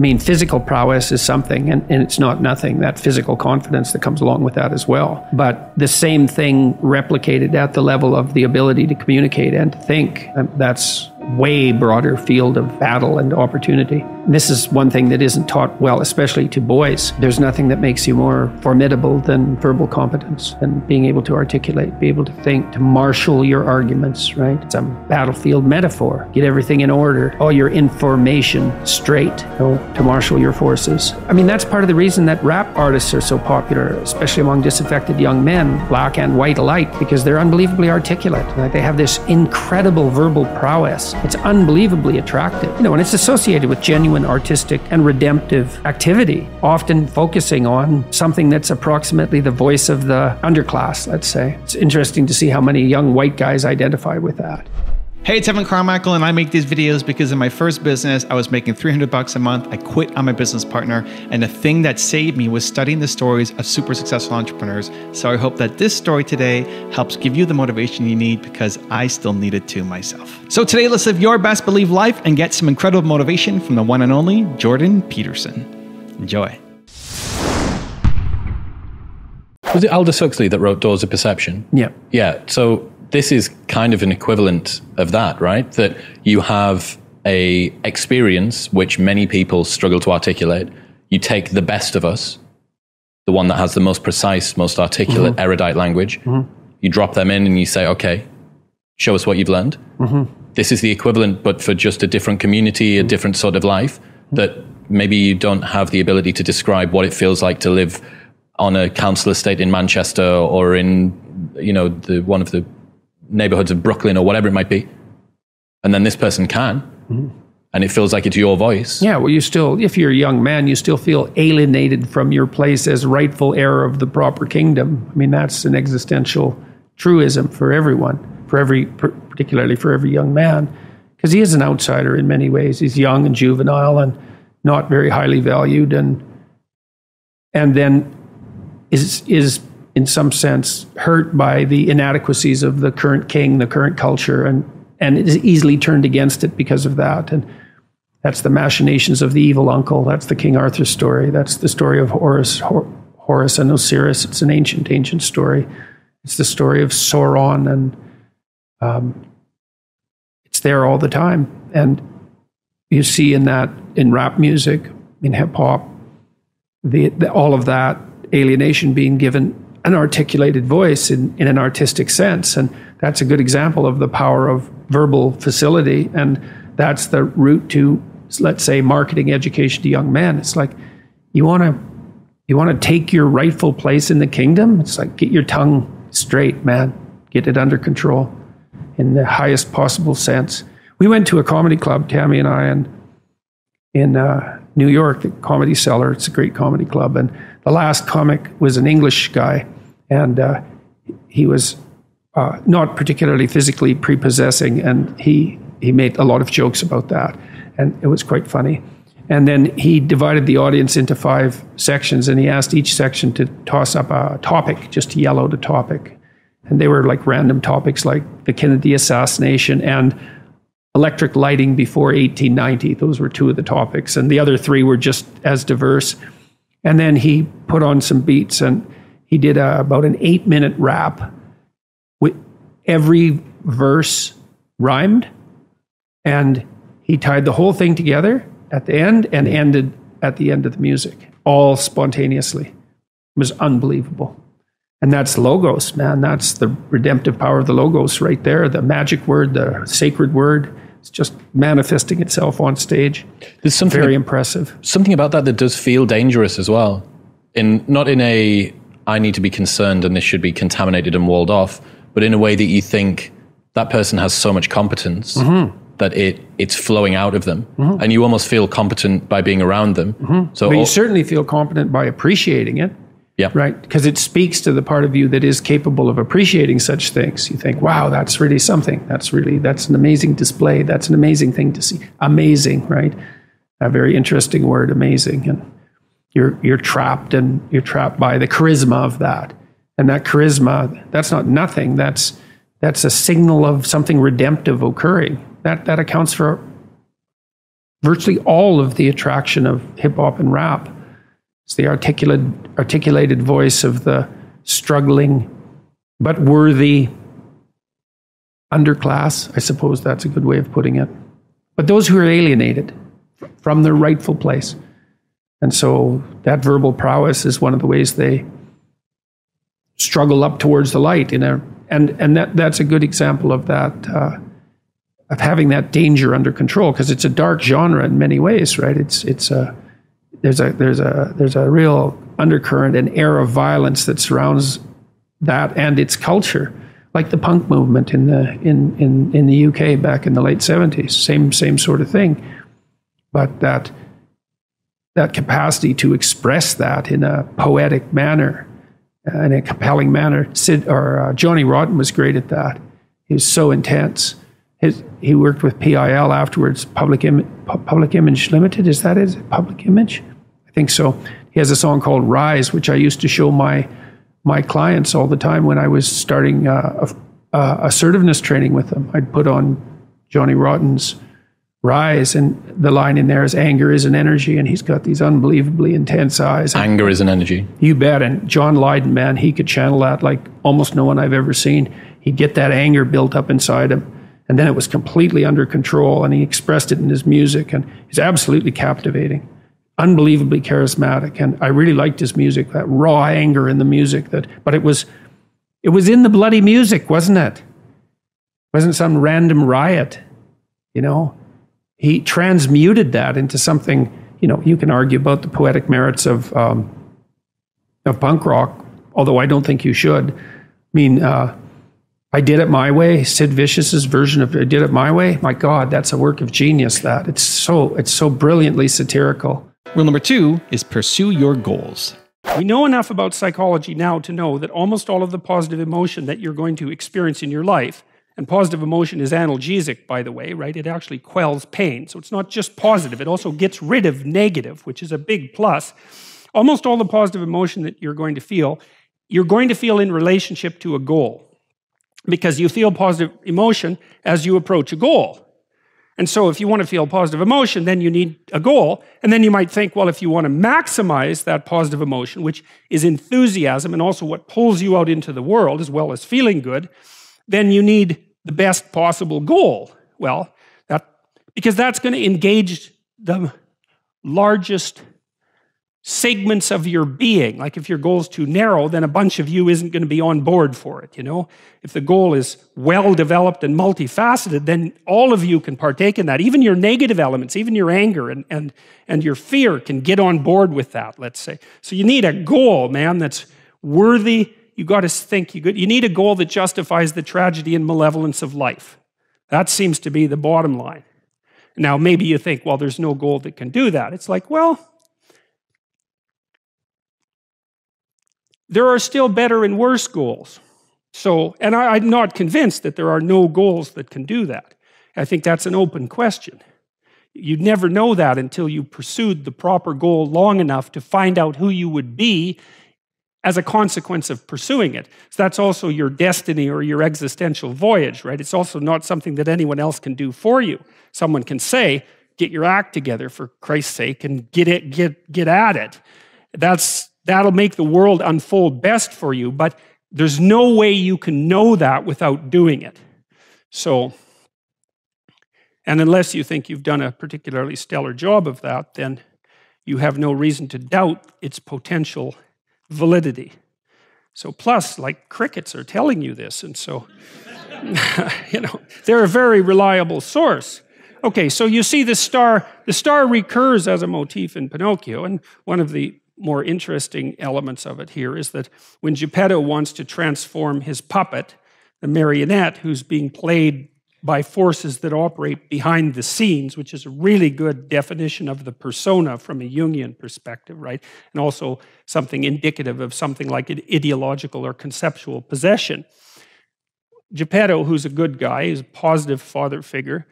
I mean, physical prowess is something, and, and it's not nothing, that physical confidence that comes along with that as well. But the same thing replicated at the level of the ability to communicate and to think, um, that's way broader field of battle and opportunity. This is one thing that isn't taught well, especially to boys. There's nothing that makes you more formidable than verbal competence and being able to articulate, be able to think, to marshal your arguments, right? It's a battlefield metaphor. Get everything in order, all your information straight, you know, to marshal your forces. I mean, that's part of the reason that rap artists are so popular, especially among disaffected young men, black and white alike, because they're unbelievably articulate. Like they have this incredible verbal prowess it's unbelievably attractive. You know, and it's associated with genuine artistic and redemptive activity, often focusing on something that's approximately the voice of the underclass, let's say. It's interesting to see how many young white guys identify with that. Hey, it's Evan Carmichael, and I make these videos because in my first business, I was making 300 bucks a month. I quit on my business partner, and the thing that saved me was studying the stories of super successful entrepreneurs. So I hope that this story today helps give you the motivation you need because I still need it too myself. So today, let's live your best believe life and get some incredible motivation from the one and only Jordan Peterson. Enjoy. Was it Aldous Huxley that wrote Doors of Perception? Yeah. Yeah. So this is kind of an equivalent of that, right? That you have a experience which many people struggle to articulate. You take the best of us, the one that has the most precise, most articulate, mm-hmm. erudite language. Mm-hmm. You drop them in and you say, okay, show us what you've learned. Mm-hmm. This is the equivalent, but for just a different community, a different sort of life that maybe you don't have the ability to describe what it feels like to live on a council estate in Manchester or in, you know, the, one of the neighborhoods of Brooklyn or whatever it might be. And then this person can. Mm-hmm. And it feels like it's your voice. Yeah, well, you still, if you're a young man, you still feel alienated from your place as rightful heir of the proper kingdom. I mean, that's an existential truism for everyone, for every, particularly for every young man, because he is an outsider in many ways. He's young and juvenile and not very highly valued, and and then is is in some sense, hurt by the inadequacies of the current king, the current culture, and, and is easily turned against it because of that. And that's the machinations of the evil uncle. That's the King Arthur story. That's the story of Horus, Hor- Horus and Osiris. It's an ancient, ancient story. It's the story of Sauron, and um, it's there all the time. And you see in that, in rap music, in hip hop, the, the, all of that alienation being given an articulated voice in, in an artistic sense. And that's a good example of the power of verbal facility. And that's the route to, let's say, marketing education to young men. It's like you want to you want to take your rightful place in the kingdom. It's like get your tongue straight, man. Get it under control in the highest possible sense. We went to a comedy club, Tammy and I, and in uh, New York, the Comedy Cellar. It's a great comedy club, and the last comic was an English guy, and uh, he was uh, not particularly physically prepossessing, and he he made a lot of jokes about that, and it was quite funny. And then he divided the audience into five sections, and he asked each section to toss up a topic, just yell out a topic. And they were like random topics, like the Kennedy assassination and electric lighting before 1890. Those were two of the topics, and the other three were just as diverse. And then he put on some beats and he did a, about an eight minute rap with every verse rhymed. And he tied the whole thing together at the end and ended at the end of the music, all spontaneously. It was unbelievable. And that's logos, man. That's the redemptive power of the logos right there, the magic word, the sacred word. It's just manifesting itself on stage. There's something very impressive. Something about that that does feel dangerous as well. In not in a I need to be concerned and this should be contaminated and walled off, but in a way that you think that person has so much competence mm-hmm. that it it's flowing out of them, mm-hmm. and you almost feel competent by being around them. Mm-hmm. So, but you all, certainly feel competent by appreciating it. Yeah. Right. Because it speaks to the part of you that is capable of appreciating such things. You think, wow, that's really something. That's really, that's an amazing display. That's an amazing thing to see. Amazing, right? A very interesting word, amazing. And you're, you're trapped and you're trapped by the charisma of that. And that charisma, that's not nothing. That's, that's a signal of something redemptive occurring. That, that accounts for virtually all of the attraction of hip hop and rap. It's the articulate, articulated voice of the struggling but worthy underclass. I suppose that's a good way of putting it. But those who are alienated from their rightful place. And so that verbal prowess is one of the ways they struggle up towards the light in a and and that that's a good example of that uh, of having that danger under control because it's a dark genre in many ways right it's it's a there's a there's a there's a real undercurrent and air of violence that surrounds that and its culture like the punk movement in the in in in the UK back in the late 70s same same sort of thing but that that capacity to express that in a poetic manner uh, in a compelling manner. Sid or uh, Johnny Rotten was great at that. He was so intense. His, he worked with PIL afterwards, Public, Im- Public Image Limited. Is that it? Public Image? I think so. He has a song called Rise, which I used to show my my clients all the time when I was starting uh, a, a assertiveness training with them. I'd put on Johnny Rotten's rise. And the line in there is anger is an energy, and he's got these unbelievably intense eyes. Anger is an energy. You bet. And John Lydon, man, he could channel that like almost no one I've ever seen. He'd get that anger built up inside him. And then it was completely under control, and he expressed it in his music, and he's absolutely captivating, unbelievably charismatic. And I really liked his music, that raw anger in the music. That, but it was, it was in the bloody music, wasn't it? It wasn't some random riot, you know he transmuted that into something. You know, you can argue about the poetic merits of um, of punk rock, although I don't think you should. I mean, uh, I did it my way. Sid Vicious's version of "I Did It My Way." My God, that's a work of genius. That it's so it's so brilliantly satirical. Rule number two is pursue your goals. We know enough about psychology now to know that almost all of the positive emotion that you're going to experience in your life and positive emotion is analgesic, by the way, right? It actually quells pain. So it's not just positive, it also gets rid of negative, which is a big plus. Almost all the positive emotion that you're going to feel, you're going to feel in relationship to a goal because you feel positive emotion as you approach a goal. And so, if you want to feel positive emotion, then you need a goal. And then you might think, well, if you want to maximize that positive emotion, which is enthusiasm and also what pulls you out into the world as well as feeling good, then you need the best possible goal? Well, that, because that's going to engage the largest segments of your being. Like if your goal is too narrow, then a bunch of you isn't going to be on board for it, you know? If the goal is well developed and multifaceted, then all of you can partake in that. Even your negative elements, even your anger and, and, and your fear can get on board with that, let's say. So you need a goal, man, that's worthy you got to think you, you need a goal that justifies the tragedy and malevolence of life. That seems to be the bottom line. Now, maybe you think, well, there's no goal that can do that. It's like, well, there are still better and worse goals. So, and I, am not convinced that there are no goals that can do that. I think that's an open question. You'd never know that until you pursued the proper goal long enough to find out who you would be as a consequence of pursuing it. So that's also your destiny or your existential voyage, right? It's also not something that anyone else can do for you. Someone can say, get your act together for Christ's sake and get it, get, get at it. That's, that'll make the world unfold best for you, but there's no way you can know that without doing it. So, and unless you think you've done a particularly stellar job of that, then you have no reason to doubt its potential validity. So, plus, like crickets are telling you this, and so, you know, they're a very reliable source. Okay, so you see the star, the star recurs as a motif in Pinocchio, and one of the more interesting elements of it here is that when Geppetto wants to transform his puppet, the marionette who's being played by forces that operate behind the scenes, which is a really good definition of the persona from a Jungian perspective, right? And also something indicative of something like an ideological or conceptual possession. Geppetto, who's a good guy, is a positive father figure,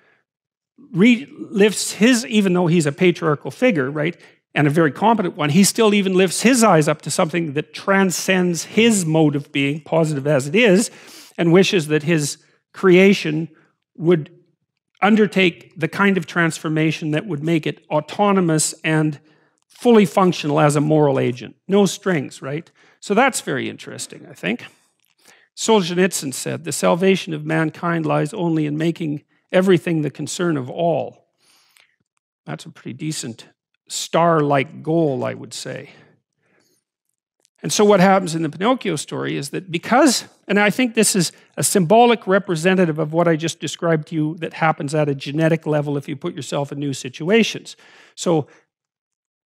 lifts his, even though he's a patriarchal figure, right, and a very competent one, he still even lifts his eyes up to something that transcends his mode of being, positive as it is, and wishes that his creation would undertake the kind of transformation that would make it autonomous and fully functional as a moral agent. No strings, right? So that's very interesting, I think. Solzhenitsyn said, The salvation of mankind lies only in making everything the concern of all. That's a pretty decent star like goal, I would say. And so, what happens in the Pinocchio story is that because, and I think this is a symbolic representative of what I just described to you that happens at a genetic level if you put yourself in new situations. So,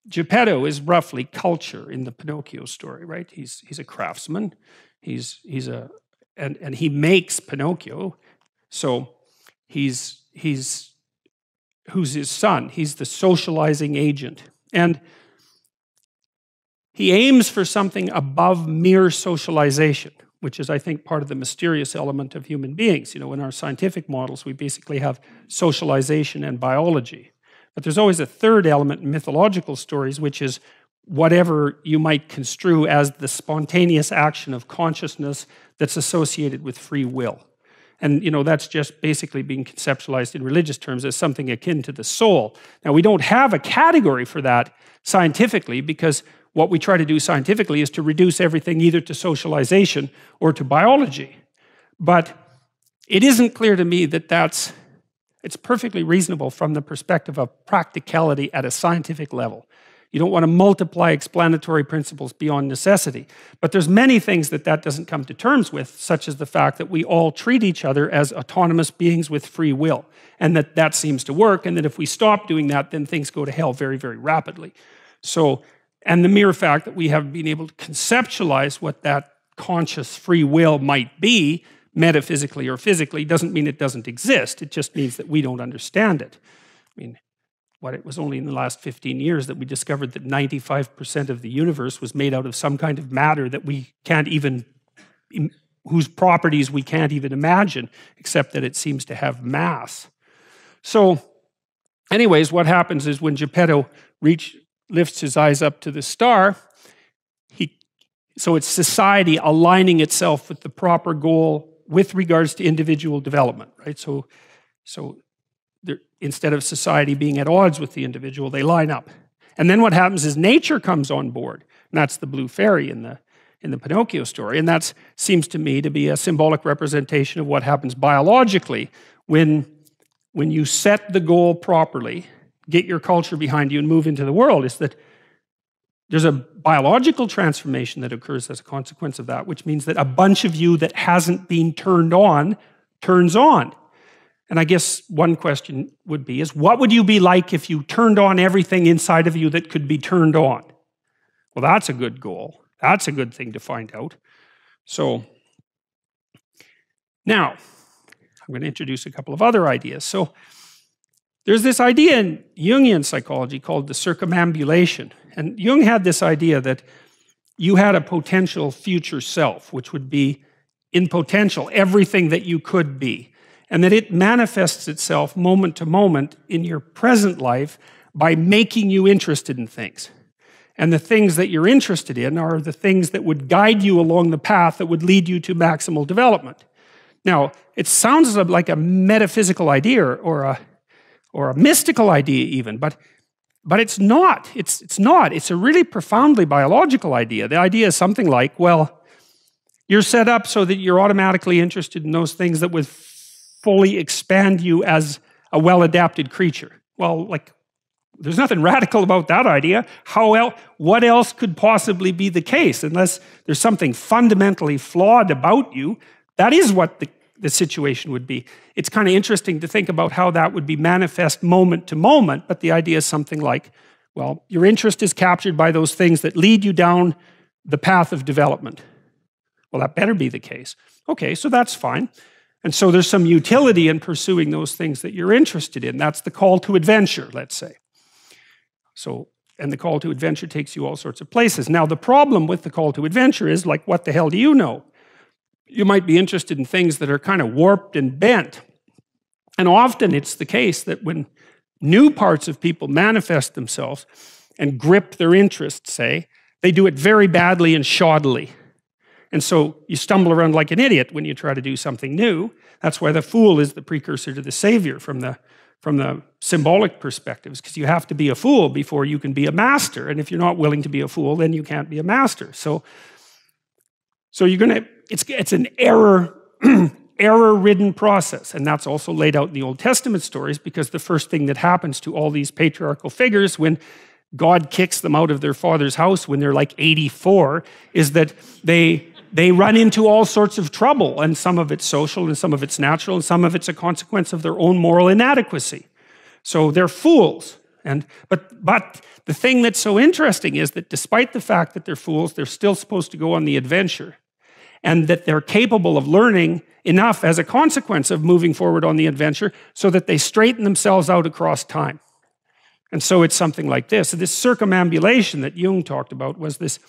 Geppetto is roughly culture in the Pinocchio story, right? He's, he's a craftsman. He's, he's a, and, and he makes Pinocchio. So, he's, he's, who's his son? He's the socializing agent. And he aims for something above mere socialization, which is, I think, part of the mysterious element of human beings. You know, in our scientific models, we basically have socialization and biology. But there's always a third element in mythological stories, which is whatever you might construe as the spontaneous action of consciousness that's associated with free will. And you know that's just basically being conceptualized in religious terms as something akin to the soul. Now we don't have a category for that scientifically because what we try to do scientifically is to reduce everything either to socialization or to biology. But it isn't clear to me that that's it's perfectly reasonable from the perspective of practicality at a scientific level. You don't want to multiply explanatory principles beyond necessity. But there's many things that that doesn't come to terms with, such as the fact that we all treat each other as autonomous beings with free will, and that that seems to work, and that if we stop doing that, then things go to hell very, very rapidly. So and the mere fact that we have been able to conceptualize what that conscious free will might be, metaphysically or physically, doesn't mean it doesn't exist. It just means that we don't understand it. I mean, what it was only in the last 15 years that we discovered that 95% of the universe was made out of some kind of matter that we can't even whose properties we can't even imagine except that it seems to have mass so anyways what happens is when geppetto reach, lifts his eyes up to the star, he, so it's society aligning itself with the proper goal with regards to individual development, right? So, so instead of society being at odds with the individual, they line up. And then what happens is nature comes on board. And that's the blue fairy in the, in the Pinocchio story. And that seems to me to be a symbolic representation of what happens biologically when, when you set the goal properly get your culture behind you and move into the world is that there's a biological transformation that occurs as a consequence of that, which means that a bunch of you that hasn't been turned on turns on. And I guess one question would be is what would you be like if you turned on everything inside of you that could be turned on? Well, that's a good goal. That's a good thing to find out. So now I'm going to introduce a couple of other ideas. So there's this idea in Jungian psychology called the circumambulation. And Jung had this idea that you had a potential future self, which would be in potential everything that you could be, and that it manifests itself moment to moment in your present life by making you interested in things. And the things that you're interested in are the things that would guide you along the path that would lead you to maximal development. Now, it sounds like a metaphysical idea or a or a mystical idea even, but, but it's not. It's, it's not. It's a really profoundly biological idea. The idea is something like, well, you're set up so that you're automatically interested in those things that would fully expand you as a well-adapted creature. Well, like, there's nothing radical about that idea. How else, what else could possibly be the case unless there's something fundamentally flawed about you? That is what the the situation would be. It's kind of interesting to think about how that would be manifest moment to moment, but the idea is something like, well, your interest is captured by those things that lead you down the path of development. Well, that better be the case. Okay, so that's fine. And so there's some utility in pursuing those things that you're interested in. That's the call to adventure, let's say. So, and the call to adventure takes you all sorts of places. Now, the problem with the call to adventure is like, what the hell do you know? you might be interested in things that are kind of warped and bent. And often it's the case that when new parts of people manifest themselves and grip their interests, say, they do it very badly and shoddily. And so you stumble around like an idiot when you try to do something new. That's why the fool is the precursor to the savior from the from the symbolic perspectives, because you have to be a fool before you can be a master. And if you're not willing to be a fool, then you can't be a master. So, so you're gonna, it's, it's an error, error-ridden process. And that's also laid out in the Old Testament stories, because the first thing that happens to all these patriarchal figures when God kicks them out of their father's house when they're like 84 is that they they run into all sorts of trouble, and some of it's social, and some of it's natural, and some of it's a consequence of their own moral inadequacy. So they're fools. And but but the thing that's so interesting is that despite the fact that they're fools, they're still supposed to go on the adventure, and that they're capable of learning enough as a consequence of moving forward on the adventure, so that they straighten themselves out across time. And so it's something like this. This circumambulation that Jung talked about was this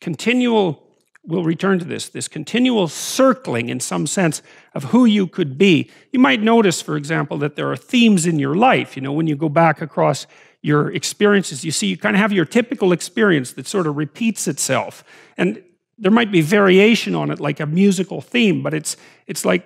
continual we'll return to this, this continual circling in some sense of who you could be. You might notice, for example, that there are themes in your life. You know, when you go back across your experiences, you see you kind of have your typical experience that sort of repeats itself. And there might be variation on it, like a musical theme, but it's, it's like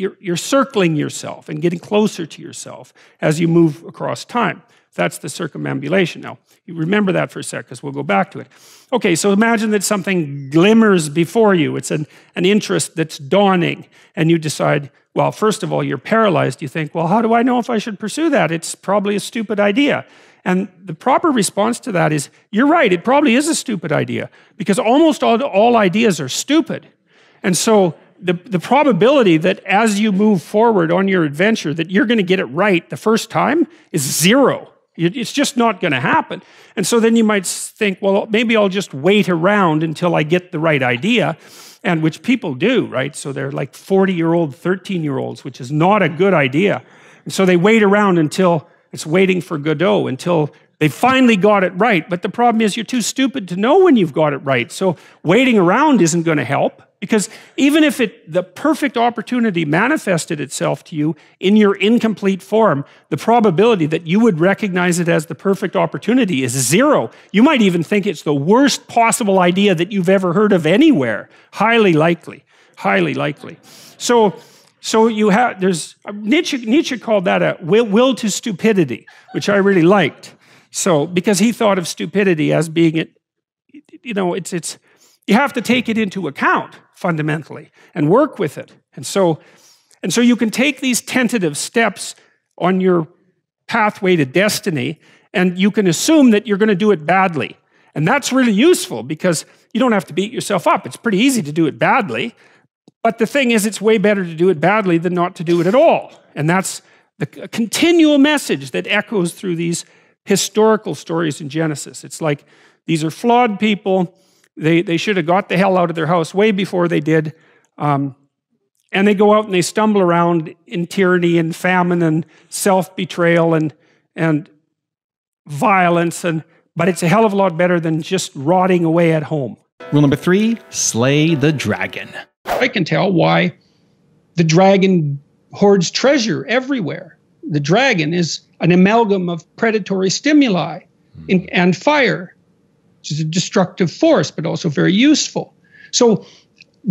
you're, you're circling yourself and getting closer to yourself as you move across time. That's the circumambulation. Now, you remember that for a sec, because we'll go back to it. Okay, so imagine that something glimmers before you. It's an, an interest that's dawning, and you decide, well, first of all, you're paralyzed. You think, well, how do I know if I should pursue that? It's probably a stupid idea. And the proper response to that is, you're right, it probably is a stupid idea, because almost all, all ideas are stupid. And so the, the probability that as you move forward on your adventure that you're going to get it right the first time is zero it's just not going to happen. And so then you might think, well, maybe I'll just wait around until I get the right idea, and which people do, right? So they're like 40 year old, 13 year olds, which is not a good idea. And so they wait around until it's waiting for Godot, until they finally got it right. But the problem is, you're too stupid to know when you've got it right. So waiting around isn't going to help. Because even if it, the perfect opportunity manifested itself to you in your incomplete form, the probability that you would recognize it as the perfect opportunity is zero. You might even think it's the worst possible idea that you've ever heard of anywhere. Highly likely, highly likely. So, so you have, there's, Nietzsche, Nietzsche called that a will, will to stupidity, which I really liked. So, because he thought of stupidity as being it, you know, it's, it's, you have to take it into account fundamentally and work with it. And so, and so you can take these tentative steps on your pathway to destiny, and you can assume that you're going to do it badly. And that's really useful because you don't have to beat yourself up. It's pretty easy to do it badly. But the thing is, it's way better to do it badly than not to do it at all. And that's the continual message that echoes through these historical stories in Genesis. It's like these are flawed people they, they should have got the hell out of their house way before they did. Um, and they go out and they stumble around in tyranny and famine and self betrayal and, and violence. And, but it's a hell of a lot better than just rotting away at home. Rule number three slay the dragon. I can tell why the dragon hoards treasure everywhere. The dragon is an amalgam of predatory stimuli in, and fire which is a destructive force, but also very useful. So,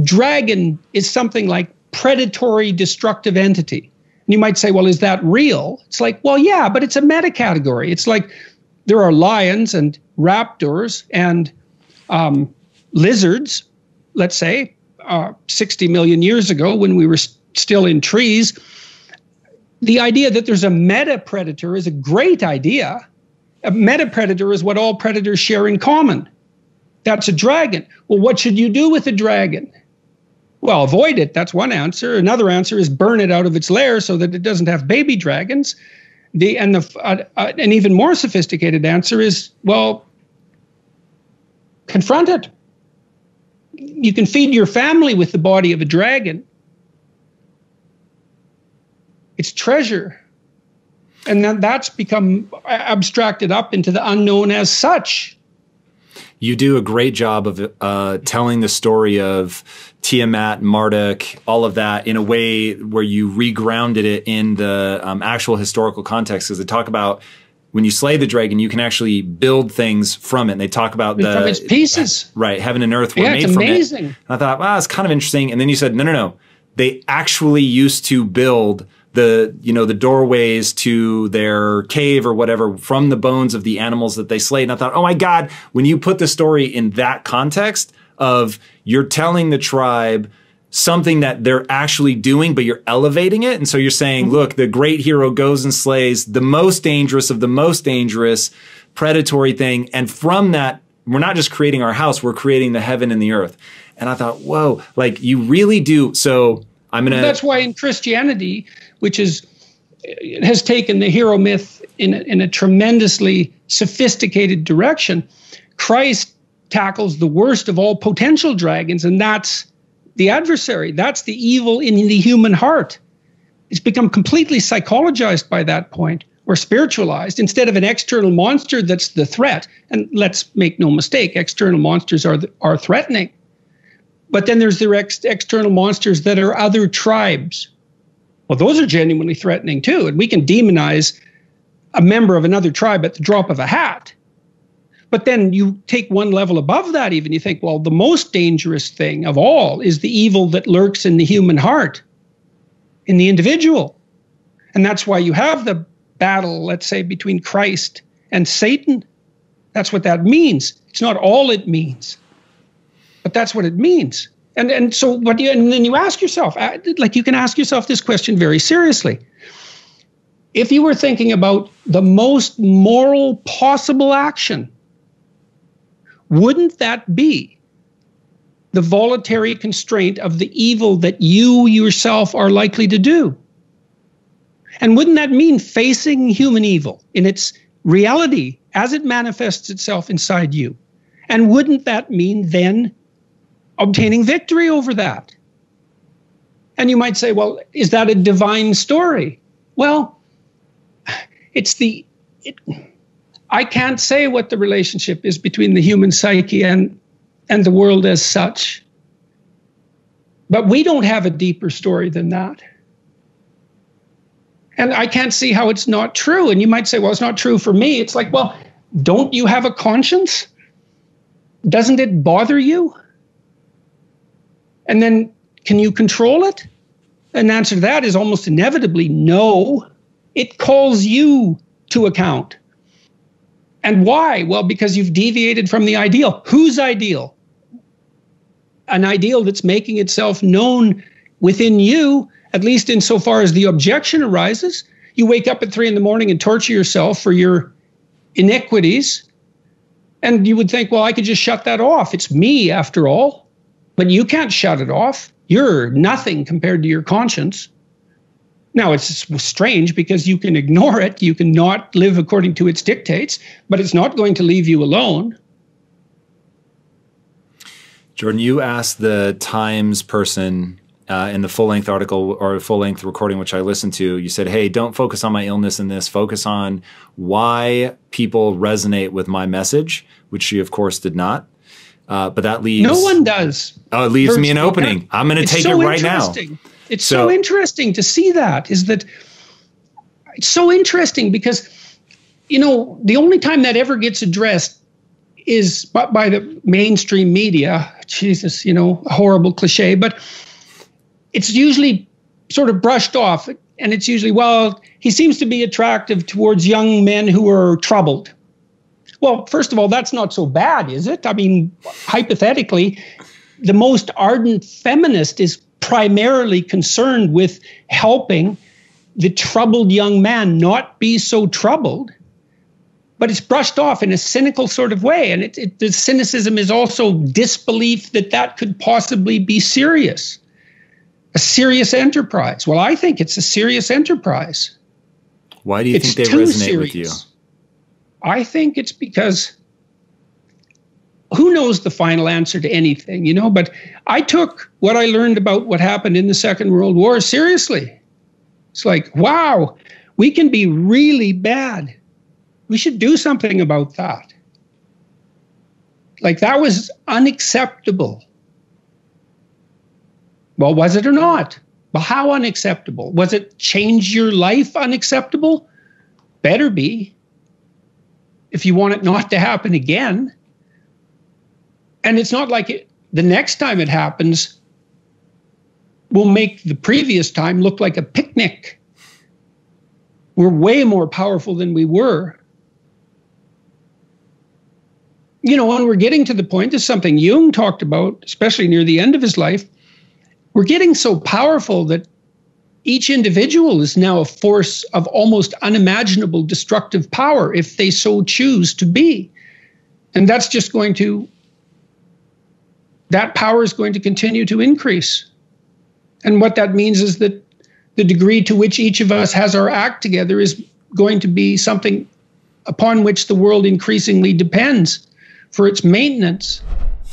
dragon is something like predatory destructive entity. And you might say, well, is that real? It's like, well, yeah, but it's a meta category. It's like there are lions and raptors and um, lizards, let's say, uh, 60 million years ago when we were still in trees. The idea that there's a meta predator is a great idea a meta predator is what all predators share in common. That's a dragon. Well, what should you do with a dragon? Well, avoid it. That's one answer. Another answer is burn it out of its lair so that it doesn't have baby dragons. The and the uh, uh, an even more sophisticated answer is well, confront it. You can feed your family with the body of a dragon. It's treasure and then that's become abstracted up into the unknown as such. You do a great job of uh, telling the story of Tiamat, Marduk, all of that in a way where you regrounded it in the um, actual historical context. Because they talk about when you slay the dragon, you can actually build things from it. And they talk about the from its pieces. right, heaven and earth were Yeah, made it's from amazing. it. And I thought, wow, it's kind of interesting. And then you said, no, no, no. They actually used to build the, you know, the doorways to their cave or whatever from the bones of the animals that they slayed. And I thought, oh my God, when you put the story in that context of you're telling the tribe something that they're actually doing, but you're elevating it. And so you're saying, mm-hmm. look, the great hero goes and slays the most dangerous of the most dangerous predatory thing. And from that, we're not just creating our house, we're creating the heaven and the earth. And I thought, whoa, like you really do. So I'm to. That's why in Christianity, which is has taken the hero myth in a, in a tremendously sophisticated direction, Christ tackles the worst of all potential dragons, and that's the adversary. That's the evil in the human heart. It's become completely psychologized by that point or spiritualized instead of an external monster that's the threat. And let's make no mistake, external monsters are, are threatening. But then there's the ex- external monsters that are other tribes. Well, those are genuinely threatening too. And we can demonize a member of another tribe at the drop of a hat. But then you take one level above that, even you think, well, the most dangerous thing of all is the evil that lurks in the human heart, in the individual. And that's why you have the battle, let's say, between Christ and Satan. That's what that means. It's not all it means, but that's what it means. And, and so what you and then you ask yourself, uh, like you can ask yourself this question very seriously. If you were thinking about the most moral possible action, wouldn't that be the voluntary constraint of the evil that you yourself are likely to do? And wouldn't that mean facing human evil in its reality as it manifests itself inside you? And wouldn't that mean then obtaining victory over that? And you might say, well, is that a divine story? Well, it's the. It, I can't say what the relationship is between the human psyche and, and the world as such. But we don't have a deeper story than that. And I can't see how it's not true. And you might say, well, it's not true for me. It's like, well, don't you have a conscience? Doesn't it bother you? And then can you control it? And the answer to that is almost inevitably no. It calls you to account. And why? Well, because you've deviated from the ideal. Whose ideal? An ideal that's making itself known within you, at least insofar as the objection arises. You wake up at three in the morning and torture yourself for your iniquities. And you would think, well, I could just shut that off. It's me, after all. But you can't shut it off. You're nothing compared to your conscience. Now, it's strange because you can ignore it, you can not live according to its dictates, but it's not going to leave you alone. Jordan, you asked the Times person uh, in the full length article or full length recording, which I listened to, you said, Hey, don't focus on my illness in this, focus on why people resonate with my message, which she, of course, did not. Uh, but that leaves. No one does. Oh, it leaves me an opening. I'm going to take so it right now. It's so, so interesting to see that is that it's so interesting because, you know, the only time that ever gets addressed is by, by the mainstream media. Jesus, you know, a horrible cliche, but it's usually sort of brushed off. And it's usually, well, he seems to be attractive towards young men who are troubled. Well, first of all, that's not so bad, is it? I mean, hypothetically, the most ardent feminist is primarily concerned with helping the troubled young man not be so troubled. But it's brushed off in a cynical sort of way. And it, it, the cynicism is also disbelief that that could possibly be serious, a serious enterprise. Well, I think it's a serious enterprise. Why do you it's think they resonate serious. with you? I think it's because who knows the final answer to anything, you know? But I took what I learned about what happened in the Second World War seriously. It's like, wow, we can be really bad. We should do something about that. Like, that was unacceptable. Well, was it or not? Well, how unacceptable? Was it change your life unacceptable? Better be. If you want it not to happen again. And it's not like it, the next time it happens will make the previous time look like a picnic. We're way more powerful than we were. You know, when we're getting to the point, is something Jung talked about, especially near the end of his life. We're getting so powerful that each individual is now a force of almost unimaginable destructive power if they so choose to be. And that's just going to, that power is going to continue to increase. And what that means is that the degree to which each of us has our act together is going to be something upon which the world increasingly depends for its maintenance.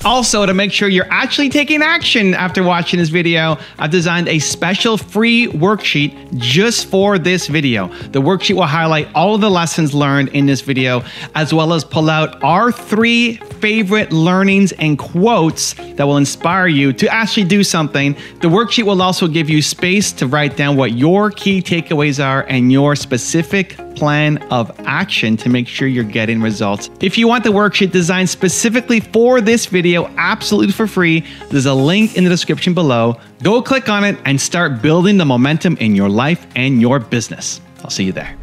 Also, to make sure you're actually taking action after watching this video, I've designed a special free worksheet just for this video. The worksheet will highlight all of the lessons learned in this video, as well as pull out our three favorite learnings and quotes that will inspire you to actually do something. The worksheet will also give you space to write down what your key takeaways are and your specific plan of action to make sure you're getting results. If you want the worksheet designed specifically for this video, absolutely for free, there's a link in the description below. Go click on it and start building the momentum in your life and your business. I'll see you there.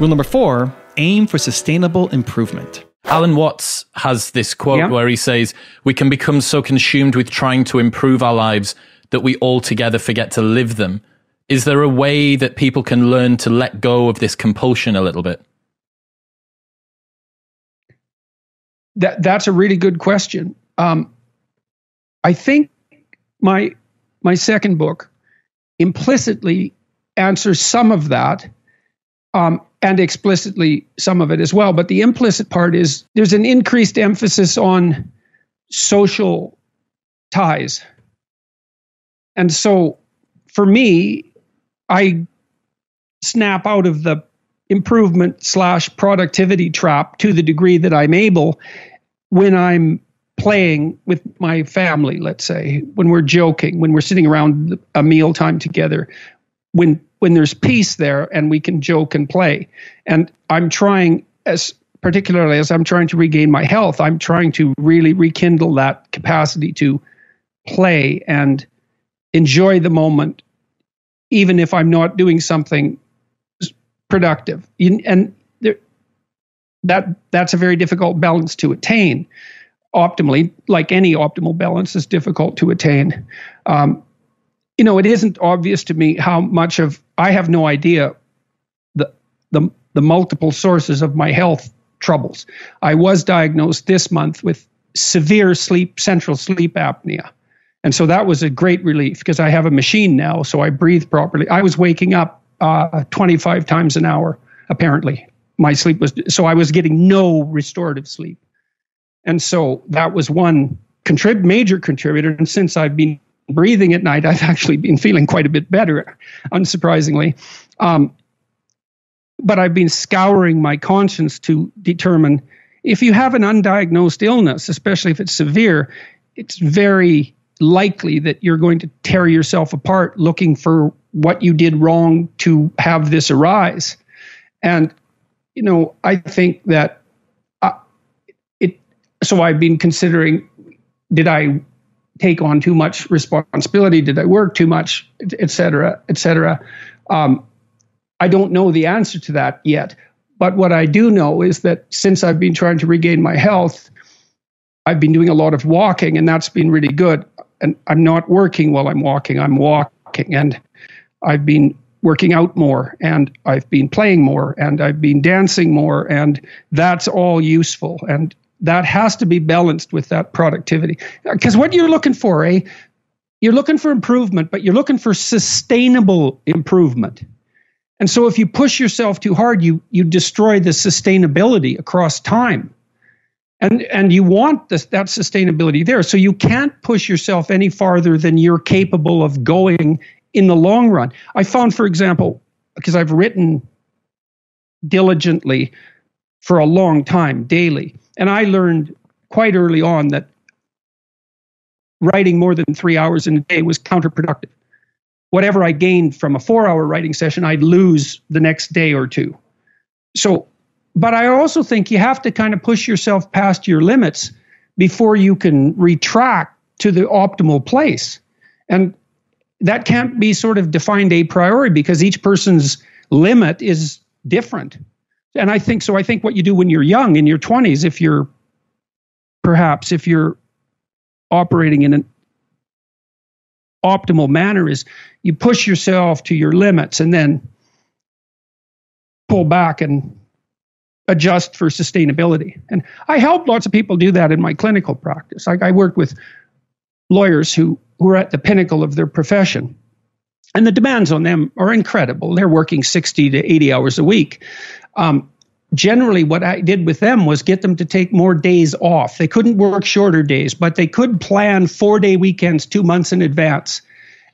Rule number four aim for sustainable improvement. Alan Watts has this quote Yeah. where he says, We can become so consumed with trying to improve our lives that we altogether forget to live them. Is there a way that people can learn to let go of this compulsion a little bit? That that's a really good question. Um, I think my my second book implicitly answers some of that, um, and explicitly some of it as well. But the implicit part is there's an increased emphasis on social ties, and so for me, I snap out of the improvement slash productivity trap to the degree that I'm able when I'm playing with my family, let's say, when we're joking, when we're sitting around a meal time together, when when there's peace there and we can joke and play. And I'm trying as particularly as I'm trying to regain my health, I'm trying to really rekindle that capacity to play and enjoy the moment even if I'm not doing something productive. And there, that that's a very difficult balance to attain. Optimally, like any optimal balance, is difficult to attain. Um, you know, it isn't obvious to me how much of I have no idea the the the multiple sources of my health troubles. I was diagnosed this month with severe sleep central sleep apnea. And so that was a great relief because I have a machine now, so I breathe properly. I was waking up uh, 25 times an hour, apparently. My sleep was, so I was getting no restorative sleep. And so that was one contrib- major contributor. And since I've been breathing at night, I've actually been feeling quite a bit better, unsurprisingly. Um, but I've been scouring my conscience to determine if you have an undiagnosed illness, especially if it's severe, it's very likely that you're going to tear yourself apart looking for what you did wrong to have this arise. And, you know, I think that uh, it, so I've been considering did I take on too much responsibility? Did I work too much, et cetera, et cetera? Um, I don't know the answer to that yet. But what I do know is that since I've been trying to regain my health, I've been doing a lot of walking, and that's been really good. And I'm not working while I'm walking, I'm walking. And I've been working out more, and I've been playing more, and I've been dancing more, and that's all useful. And that has to be balanced with that productivity. Because what you're looking for, eh? You're looking for improvement, but you're looking for sustainable improvement. And so if you push yourself too hard, you you destroy the sustainability across time. And and you want this, that sustainability there. So you can't push yourself any farther than you're capable of going in the long run. I found, for example, because I've written diligently for a long time, daily, and I learned quite early on that writing more than three hours in a day was counterproductive whatever I gained from a four hour writing session, I'd lose the next day or two. So but I also think you have to kind of push yourself past your limits before you can retract to the optimal place. And that can't be sort of defined a priori because each person's limit is different. And I think so. I think what you do when you're young in your 20s, if you're perhaps if you're operating in an optimal manner, is you push yourself to your limits and then pull back and adjust for sustainability. And I help lots of people do that in my clinical practice. I, I worked with lawyers who, who are at the pinnacle of their profession. And the demands on them are incredible. They're working 60 to 80 hours a week. Um, generally, what I did with them was get them to take more days off. They couldn't work shorter days, but they could plan four day weekends two months in advance.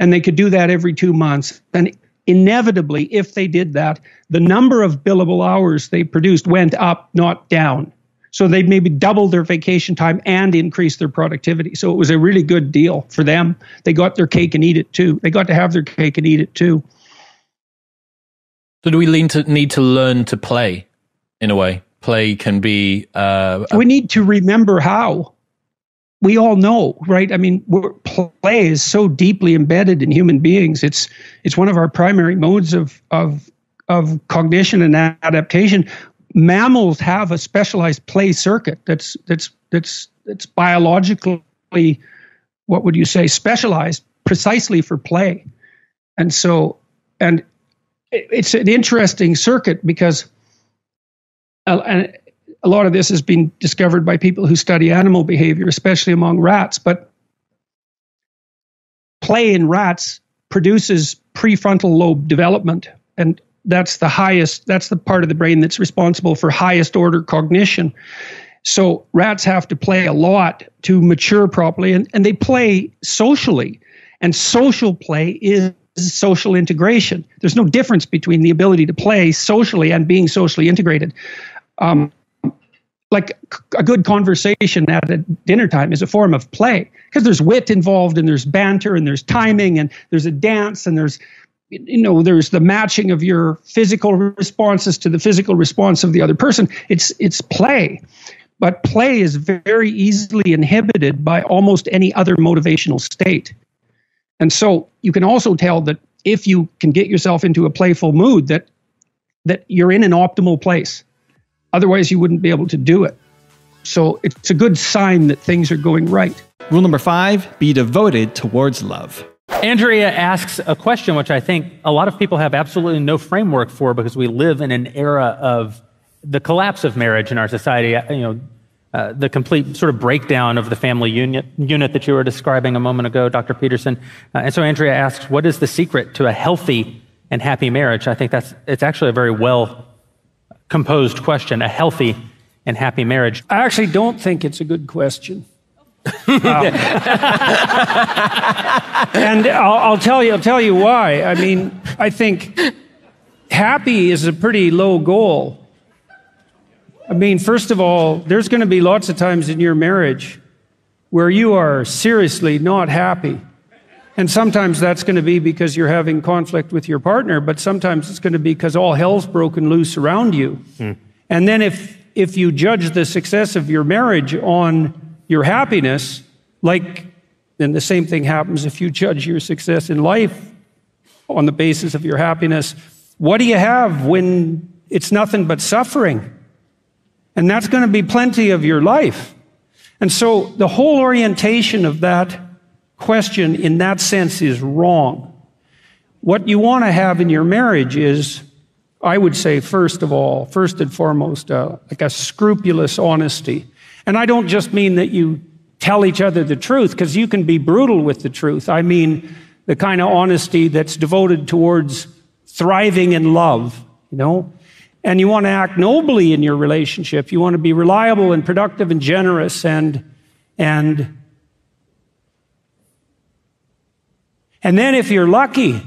And they could do that every two months. And inevitably, if they did that, the number of billable hours they produced went up, not down. So they maybe doubled their vacation time and increased their productivity. So it was a really good deal for them. They got their cake and eat it too. They got to have their cake and eat it too. So do we need to need to learn to play in a way? Play can be. Uh, we need to remember how we all know, right? I mean, play is so deeply embedded in human beings. It's it's one of our primary modes of of of cognition and adaptation. Mammals have a specialized play circuit that's that's that's that's biologically, what would you say, specialized precisely for play, and so and it's an interesting circuit because. Uh, and a lot of this has been discovered by people who study animal behavior, especially among rats. But play in rats produces prefrontal lobe development. And that's the highest, that's the part of the brain that's responsible for highest order cognition. So rats have to play a lot to mature properly, and, and they play socially. And social play is social integration. There's no difference between the ability to play socially and being socially integrated. Um, like a good conversation at a dinner time is a form of play because there's wit involved and there's banter and there's timing and there's a dance and there's you know there's the matching of your physical responses to the physical response of the other person. It's it's play. But play is very easily inhibited by almost any other motivational state. And so you can also tell that if you can get yourself into a playful mood that that you're in an optimal place Otherwise, you wouldn't be able to do it. So it's a good sign that things are going right. Rule number five be devoted towards love. Andrea asks a question which I think a lot of people have absolutely no framework for because we live in an era of the collapse of marriage in our society. Uh, you know, uh, the complete sort of breakdown of the family unit, unit that you were describing a moment ago, Dr. Peterson. Uh, and so Andrea asks, what is the secret to a healthy and happy marriage? I think that's it's actually a very well composed question a healthy and happy marriage? I actually don't think it's a good question. um, and I'll, I'll, tell you, I'll tell you why. I mean, I think happy is a pretty low goal. I mean, first of all, there's going to be lots of times in your marriage where you are seriously not happy. And sometimes that's going to be because you're having conflict with your partner, but sometimes it's going to be because all hell's broken loose around you. Mm. And then if, if you judge the success of your marriage on your happiness, like, then the same thing happens if you judge your success in life on the basis of your happiness. What do you have when it's nothing but suffering? And that's going to be plenty of your life. And so the whole orientation of that question in that sense is wrong. What you want to have in your marriage is, I would say, first of all, first and foremost, uh, like a scrupulous honesty. And I don't just mean that you tell each other the truth, because you can be brutal with the truth. I mean the kind of honesty that's devoted towards thriving in love, you know? And you want to act nobly in your relationship. You want to be reliable and productive and generous and, and And then, if you're lucky,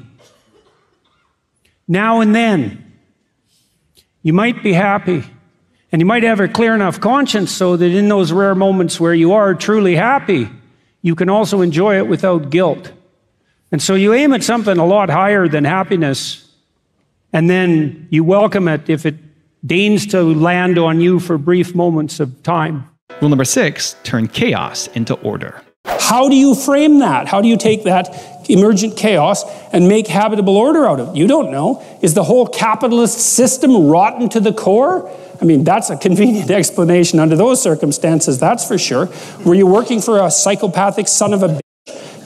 now and then, you might be happy. And you might have a clear enough conscience so that in those rare moments where you are truly happy, you can also enjoy it without guilt. And so you aim at something a lot higher than happiness, and then you welcome it if it deigns to land on you for brief moments of time. Rule number six turn chaos into order. How do you frame that? How do you take that emergent chaos and make habitable order out of it? You don't know. Is the whole capitalist system rotten to the core? I mean, that's a convenient explanation under those circumstances, that's for sure. Were you working for a psychopathic son of a bitch?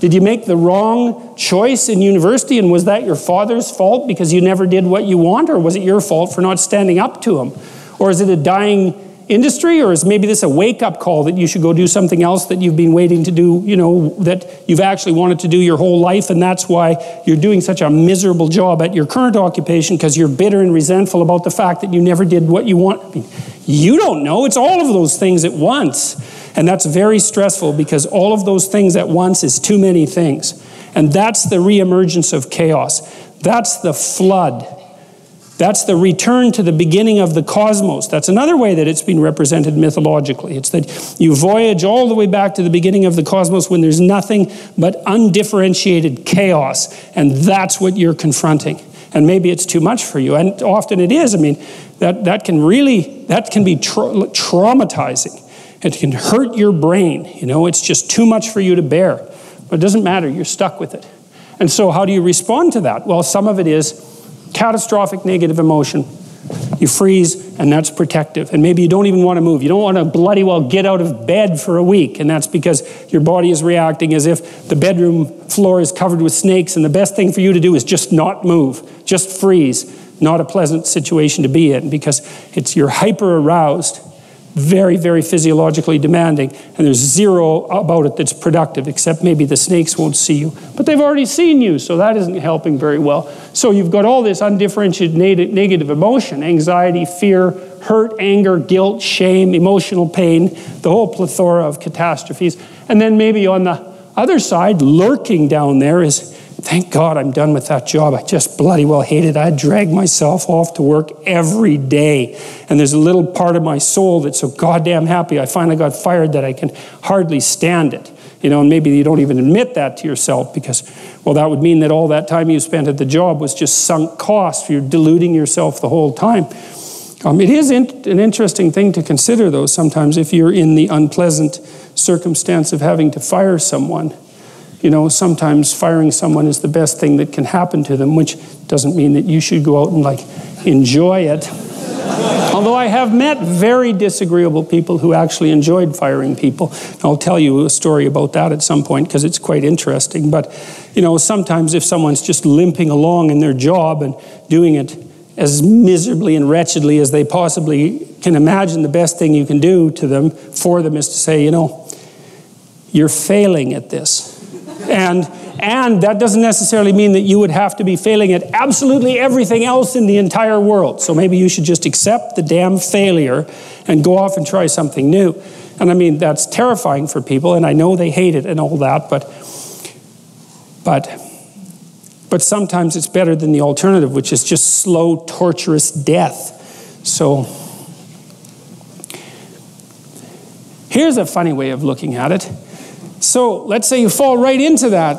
Did you make the wrong choice in university and was that your father's fault because you never did what you want or was it your fault for not standing up to him? Or is it a dying industry or is maybe this a wake-up call that you should go do something else that you've been waiting to do you know that you've actually wanted to do your whole life and that's why you're doing such a miserable job at your current occupation because you're bitter and resentful about the fact that you never did what you want I mean, you don't know. It's all of those things at once. And that's very stressful because all of those things at once is too many things. And that's the reemergence of chaos. That's the flood that's the return to the beginning of the cosmos. That's another way that it's been represented mythologically. It's that you voyage all the way back to the beginning of the cosmos when there's nothing but undifferentiated chaos, and that's what you're confronting. And maybe it's too much for you, and often it is. I mean, that, that can really, that can be tra- traumatizing. It can hurt your brain. You know, it's just too much for you to bear. But it doesn't matter, you're stuck with it. And so, how do you respond to that? Well, some of it is catastrophic negative emotion. You freeze, and that's protective. And maybe you don't even want to move. You don't want to bloody well get out of bed for a week, and that's because your body is reacting as if the bedroom floor is covered with snakes, and the best thing for you to do is just not move, just freeze. Not a pleasant situation to be in because it's you're hyper aroused very, very physiologically demanding, and there's zero about it that's productive, except maybe the snakes won't see you. But they've already seen you, so that isn't helping very well. So you've got all this undifferentiated negative emotion anxiety, fear, hurt, anger, guilt, shame, emotional pain, the whole plethora of catastrophes. And then maybe on the other side, lurking down there is Thank God I'm done with that job. I just bloody well hate it. I drag myself off to work every day. And there's a little part of my soul that's so goddamn happy I finally got fired that I can hardly stand it. You know, and maybe you don't even admit that to yourself because, well, that would mean that all that time you spent at the job was just sunk cost. You're deluding yourself the whole time. Um, it is in, an interesting thing to consider, though, sometimes if you're in the unpleasant circumstance of having to fire someone you know, sometimes firing someone is the best thing that can happen to them, which doesn't mean that you should go out and like enjoy it. Although I have met very disagreeable people who actually enjoyed firing people. I'll tell you a story about that at some point because it's quite interesting. But, you know, sometimes if someone's just limping along in their job and doing it as miserably and wretchedly as they possibly can imagine, the best thing you can do to them, for them, is to say, you know, you're failing at this. And, and that doesn't necessarily mean that you would have to be failing at absolutely everything else in the entire world. So maybe you should just accept the damn failure and go off and try something new. And I mean, that's terrifying for people, and I know they hate it and all that, but, but, but sometimes it's better than the alternative, which is just slow, torturous death. So here's a funny way of looking at it. So let's say you fall right into that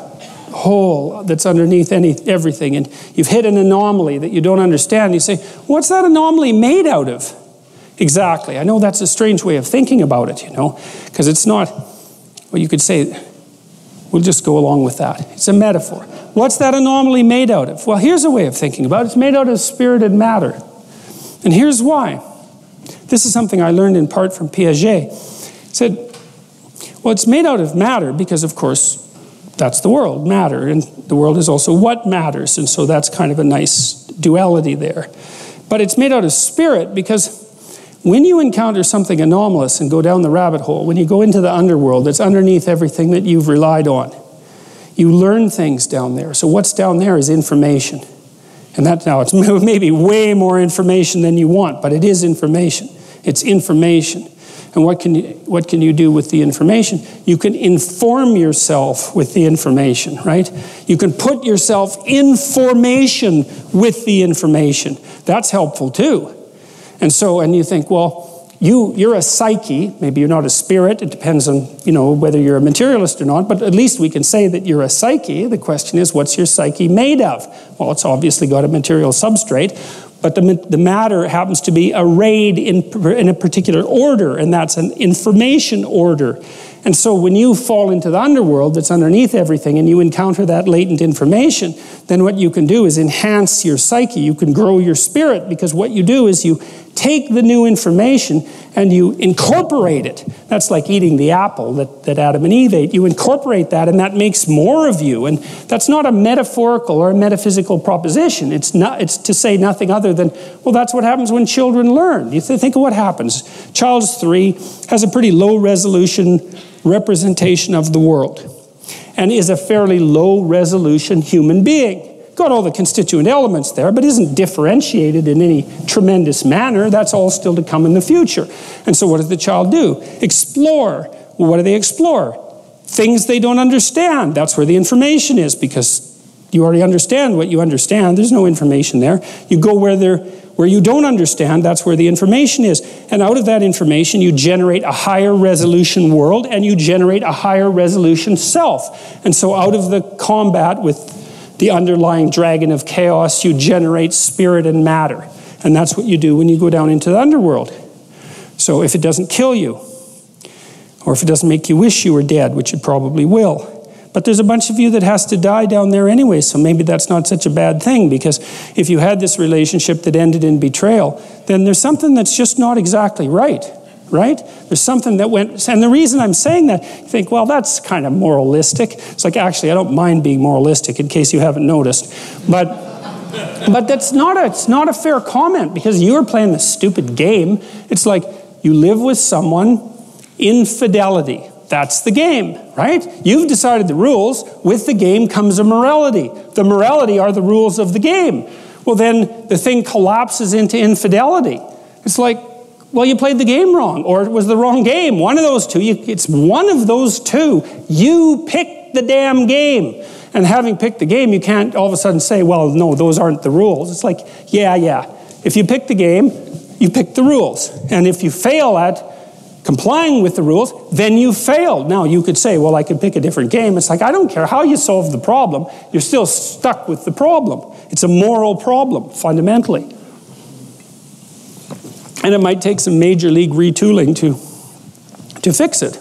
hole that's underneath any, everything, and you've hit an anomaly that you don't understand. You say, What's that anomaly made out of? Exactly. I know that's a strange way of thinking about it, you know, because it's not, well, you could say, we'll just go along with that. It's a metaphor. What's that anomaly made out of? Well, here's a way of thinking about it it's made out of spirit and matter. And here's why. This is something I learned in part from Piaget. He said, well, it's made out of matter because, of course, that's the world, matter. And the world is also what matters. And so that's kind of a nice duality there. But it's made out of spirit because when you encounter something anomalous and go down the rabbit hole, when you go into the underworld that's underneath everything that you've relied on, you learn things down there. So what's down there is information. And that now it's maybe way more information than you want, but it is information. It's information. And what can, you, what can you do with the information? You can inform yourself with the information, right? You can put yourself in formation with the information. That's helpful too. And so, and you think, well, you, you're a psyche, maybe you're not a spirit, it depends on, you know, whether you're a materialist or not, but at least we can say that you're a psyche. The question is, what's your psyche made of? Well, it's obviously got a material substrate, but the, the matter happens to be arrayed in, in a particular order, and that's an information order. And so when you fall into the underworld that's underneath everything and you encounter that latent information, then what you can do is enhance your psyche. You can grow your spirit because what you do is you take the new information and you incorporate it. That's like eating the apple that, that Adam and Eve ate. You incorporate that, and that makes more of you. And that's not a metaphorical or a metaphysical proposition. It's, not, it's to say nothing other than, well, that's what happens when children learn. You think of what happens. Child's three has a pretty low resolution representation of the world and is a fairly low resolution human being got all the constituent elements there, but isn't differentiated in any tremendous manner. That's all still to come in the future. And so, what does the child do? Explore. Well, what do they explore? Things they don't understand. That's where the information is because you already understand what you understand. There's no information there. You go where where you don't understand, that's where the information is. And out of that information, you generate a higher resolution world and you generate a higher resolution self. And so, out of the combat with the underlying dragon of chaos, you generate spirit and matter. And that's what you do when you go down into the underworld. So if it doesn't kill you, or if it doesn't make you wish you were dead, which it probably will, but there's a bunch of you that has to die down there anyway, so maybe that's not such a bad thing because if you had this relationship that ended in betrayal, then there's something that's just not exactly right right? There's something that went, and the reason I'm saying that, you think, well, that's kind of moralistic. It's like, actually, I don't mind being moralistic in case you haven't noticed. But, but that's not a, it's not a fair comment because you are playing the stupid game. It's like you live with someone, infidelity. That's the game, right? You've decided the rules. With the game comes a morality. The morality are the rules of the game. Well, then the thing collapses into infidelity. It's like, well, you played the game wrong, or it was the wrong game. One of those two. You, it's one of those two. You picked the damn game. And having picked the game, you can't all of a sudden say, well, no, those aren't the rules. It's like, yeah, yeah. If you pick the game, you pick the rules. And if you fail at complying with the rules, then you failed. Now, you could say, well, I could pick a different game. It's like, I don't care how you solve the problem, you're still stuck with the problem. It's a moral problem, fundamentally. And it might take some major league retooling to, to fix it.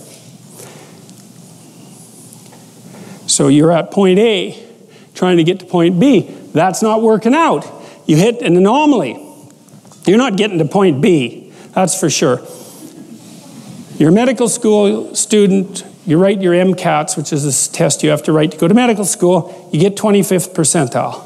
So you're at point A, trying to get to point B. That's not working out. You hit an anomaly. You're not getting to point B, that's for sure. You're a medical school student, you write your MCATs, which is this test you have to write to go to medical school, you get 25th percentile.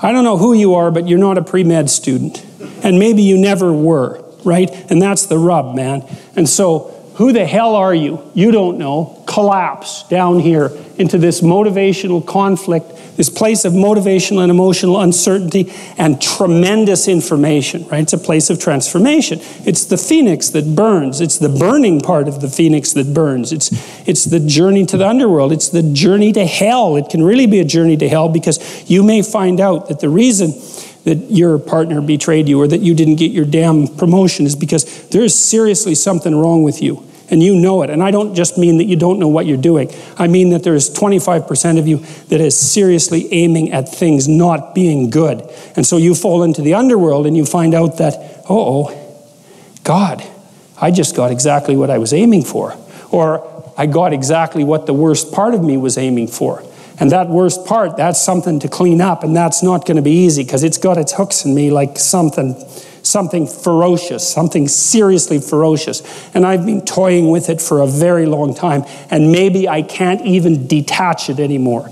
I don't know who you are, but you're not a pre med student. And maybe you never were right? And that's the rub, man. And so, who the hell are you? You don't know. Collapse down here into this motivational conflict, this place of motivational and emotional uncertainty and tremendous information, right? It's a place of transformation. It's the phoenix that burns. It's the burning part of the phoenix that burns. It's, it's the journey to the underworld. It's the journey to hell. It can really be a journey to hell because you may find out that the reason that your partner betrayed you or that you didn't get your damn promotion is because there's seriously something wrong with you and you know it. And I don't just mean that you don't know what you're doing. I mean that there's 25% of you that is seriously aiming at things not being good. And so you fall into the underworld and you find out that, oh, God, I just got exactly what I was aiming for. Or I got exactly what the worst part of me was aiming for. And that worst part, that's something to clean up, and that's not going to be easy because it's got its hooks in me like something, something ferocious, something seriously ferocious. And I've been toying with it for a very long time, and maybe I can't even detach it anymore.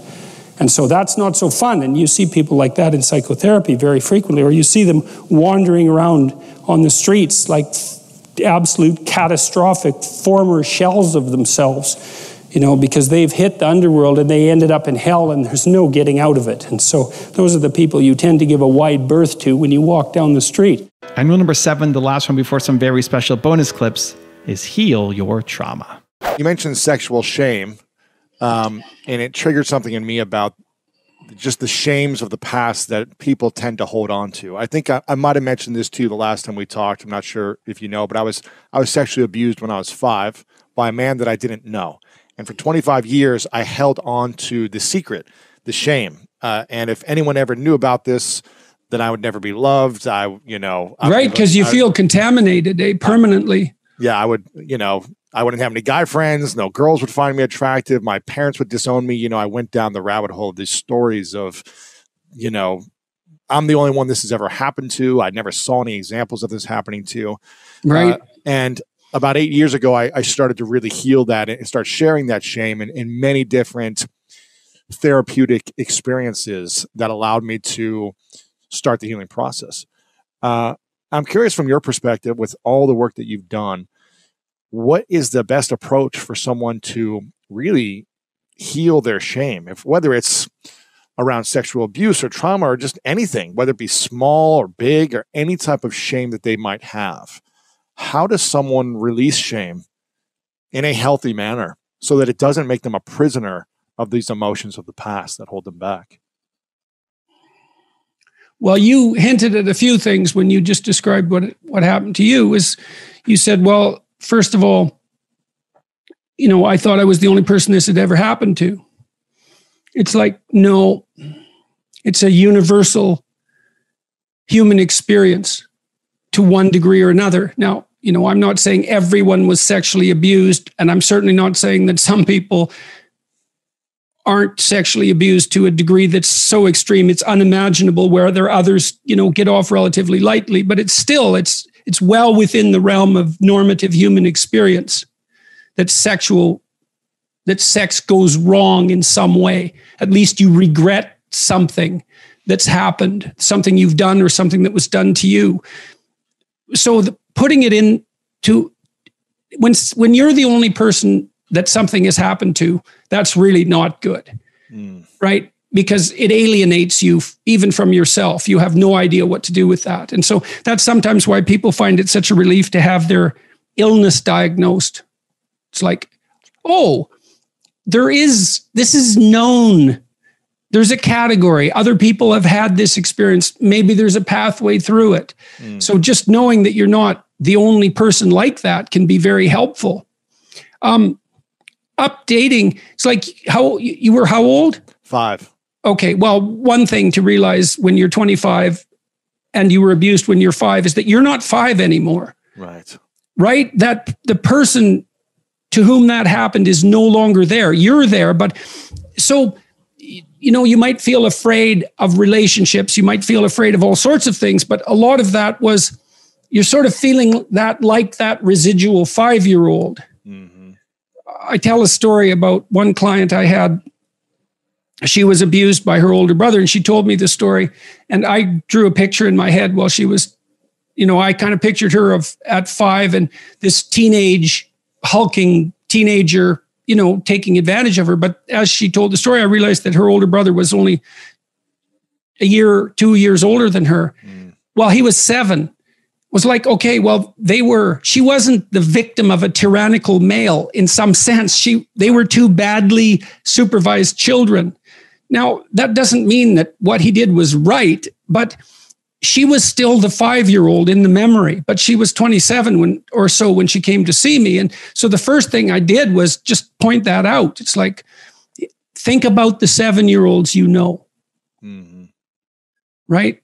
And so that's not so fun. And you see people like that in psychotherapy very frequently, or you see them wandering around on the streets like absolute catastrophic former shells of themselves you know, because they've hit the underworld and they ended up in hell and there's no getting out of it. And so those are the people you tend to give a wide berth to when you walk down the street. And rule number seven, the last one before some very special bonus clips, is heal your trauma. You mentioned sexual shame, um, and it triggered something in me about just the shames of the past that people tend to hold on to. I think I, I might have mentioned this to you the last time we talked. I'm not sure if you know, but I was I was sexually abused when I was five by a man that I didn't know. And for 25 years, I held on to the secret, the shame. Uh, and if anyone ever knew about this, then I would never be loved. I, you know, I right because you I- feel contaminated eh, permanently yeah, I would, you know, I wouldn't have any guy friends. No girls would find me attractive. My parents would disown me. You know, I went down the rabbit hole of these stories of, you know, I'm the only one this has ever happened to. I never saw any examples of this happening to. right Uh, and about eight years ago, I, I started to really heal that and start sharing that shame in, in many different therapeutic experiences that allowed me to start the healing process. Uh, I'm curious from your perspective, with all the work that you've done, what is the best approach for someone to really heal their shame? If whether it's around sexual abuse or trauma or just anything, whether it be small or big or any type of shame that they might have, how does someone release shame in a healthy manner so that it doesn't make them a prisoner of these emotions of the past that hold them back? Well, you hinted at a few things when you just described what what happened to you. Is you said, well, first of all, you know, I thought I was the only person this had ever happened to. It's like no, it's a universal human experience to one degree or another. Now, you know, I'm not saying everyone was sexually abused, and I'm certainly not saying that some people aren't sexually abused to a degree that's so extreme. It's unimaginable where there are others you know get off relatively lightly but it's still it's it's well within the realm of normative human experience that sexual that sex goes wrong in some way. At least you regret something that's happened something you've done or something that was done to you so the, putting it in to when when you're the only person that something has happened to that's really not good. Hmm. Right? Because it alienates you even from yourself. You have no idea what to do with that. And so that's sometimes why people find it such a relief to have their illness diagnosed. It's like oh there is this is known there's a category. Other people have had this experience. Maybe there's a pathway through it. So just knowing that you're not the only person like that can be very helpful. Um updating it's like how you were how old? Five. okay well one thing to realize when you're 25 and you were abused when you're 5 is that you're not 5 anymore. Right. right? That the person to whom that happened is no longer there. You're there but so you know you might feel afraid of relationships you might feel afraid of all sorts of things but a lot of that was you're sort of feeling that like that residual 5 year old mm-hmm. I tell a story about one client I had. She was abused by her older brother, and she told me the story. And I drew a picture in my head while she was, you know, I kind of pictured her of at five and this teenage, hulking teenager, you know, taking advantage of her. But as she told the story, I realized that her older brother was only a year, two years older than her. Mm. While he was seven, was like, okay, well, they were, she wasn't the victim of a tyrannical male in some sense. She, they were two badly supervised children. Now, that doesn't mean that what he did was right, but she was still the five year old in the memory, but she was 27 when, or so when she came to see me. And so the first thing I did was just point that out. It's like, think about the seven year olds you know, mm-hmm. right?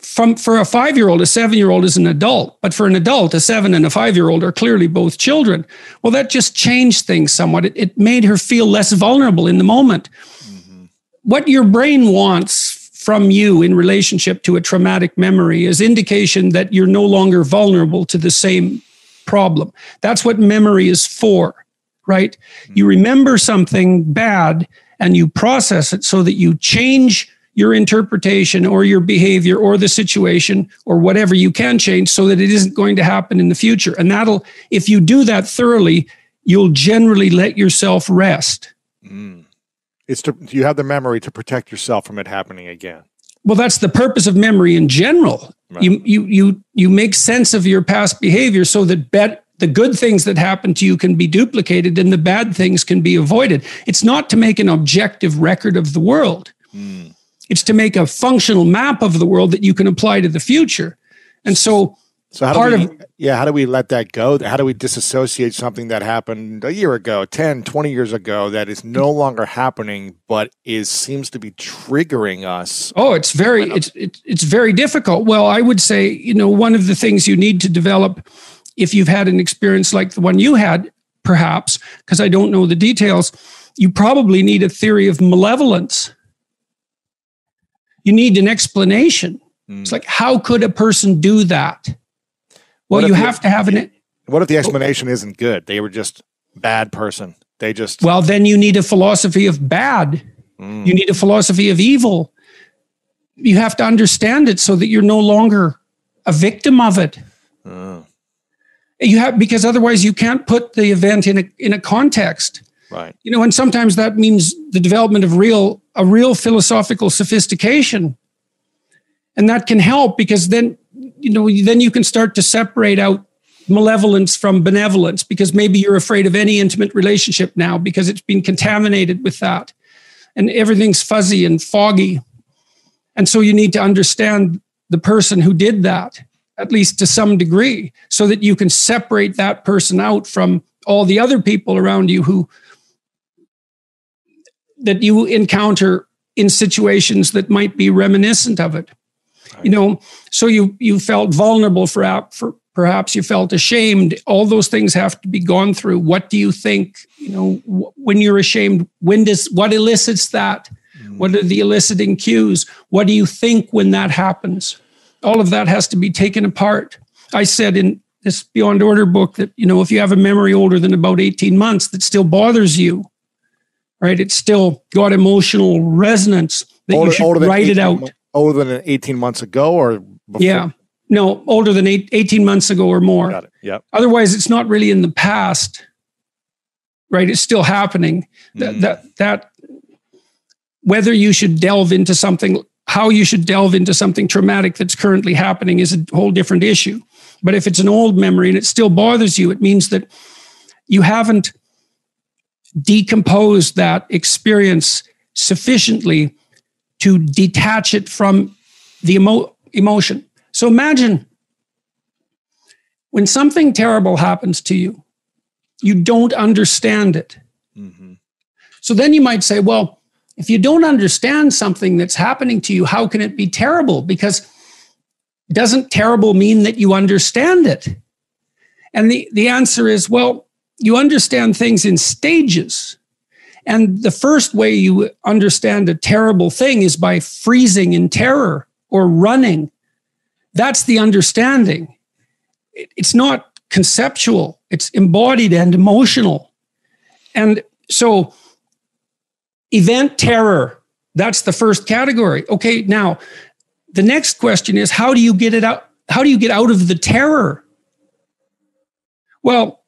from for a five year old, a seven year old is an adult, but for an adult, a seven and a five year old are clearly both children. Well, that just changed things somewhat. It, it made her feel less vulnerable in the moment. Mm-hmm. What your brain wants from you in relationship to a traumatic memory is indication that you're no longer vulnerable to the same problem. That's what memory is for, right? Hmm. You remember something bad and you process it so that you change your interpretation or your behavior or the situation or whatever you can change so that it isn't going to happen in the future. And that'll, if you do that thoroughly, you'll generally let yourself rest. Hmm. It's to you have the memory to protect yourself from it happening again. Well, that's the purpose of memory in general. Right. You you you you make sense of your past behavior so that bet the good things that happen to you can be duplicated and the bad things can be avoided. It's not to make an objective record of the world. Hmm. It's to make a functional map of the world that you can apply to the future. And so So how do we, of- yeah, how do we let that go? How do we disassociate something that happened a year ago, 10, 20 years ago that is no longer happening but is seems to be triggering us? Oh, it's very it's, it's it's very difficult. Well, I would say, you know, one of the things you need to develop if you've had an experience like the one you had, perhaps, because I don't know the details, you probably need a theory of malevolence. You need an explanation. It's hmm. like, how could a person do that? Well, you have to have an What if the explanation isn't good? They were just bad person. They just well, then you need a philosophy of bad. Mm. You need a philosophy of evil. You have to understand it so that you're no longer a victim of it. Oh. You have because otherwise you can't put the event in a in a context. right. You know, and sometimes that means the development of real a real philosophical sophistication. And that can help because then you know then you can start to separate out malevolence from benevolence because maybe you're afraid of any intimate relationship now because it's been contaminated with that. And everything's fuzzy and foggy. And so you need to understand the person who did that at least to some degree so that you can separate that person out from all the other people around you who that you encounter in situations that might be reminiscent of it you know so you you felt vulnerable for, for perhaps you felt ashamed. All those things have to be gone through. What do you think you know wh- when you're ashamed when does what elicits that? What are the eliciting cues? What do you think when that happens? All of that has to be taken apart. I said in this beyond order book that you know if you have a memory older than about 18 months that still bothers you right it's still got emotional resonance that you should write it out. mo- Older than 18 months ago or before? yeah. No, older than eight, 18 months ago or more. Got it. Yep. Otherwise, it's not really in the past, right? It's still happening. That, mm. that, that, whether you should delve into something, how you should delve into something traumatic that's currently happening is a whole different issue. But if it's an old memory and it still bothers you, it means that you haven't decomposed that experience sufficiently to detach it from the emo- emotion. So imagine when something terrible happens to you, you don't understand it. Mm-hmm. So then you might say, well, if you don't understand something that's happening to you, how can it be terrible? Because doesn't terrible mean that you understand it? And the, the answer is, well, you understand things in stages. And the first way you understand a terrible thing is by freezing in terror or running. That's the understanding. It's not conceptual, it's embodied and emotional. And so, event terror, that's the first category. Okay, now the next question is how do you get it out? How do you get out of the terror? Well,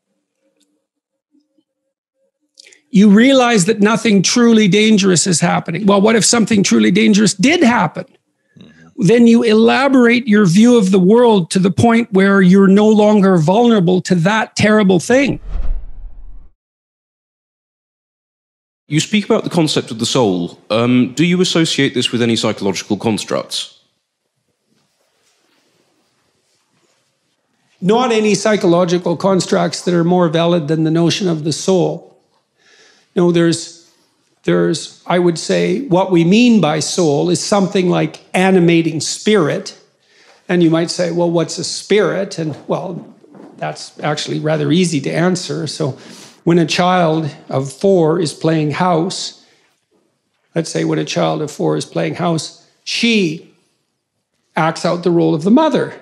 you realize that nothing truly dangerous is happening. Well, what if something truly dangerous did happen? Then you elaborate your view of the world to the point where you're no longer vulnerable to that terrible thing. You speak about the concept of the soul. Um, do you associate this with any psychological constructs? Not any psychological constructs that are more valid than the notion of the soul. No, there's, there's, I would say, what we mean by soul is something like animating spirit. And you might say, well, what's a spirit? And well, that's actually rather easy to answer. So when a child of four is playing house, let's say when a child of four is playing house, she acts out the role of the mother.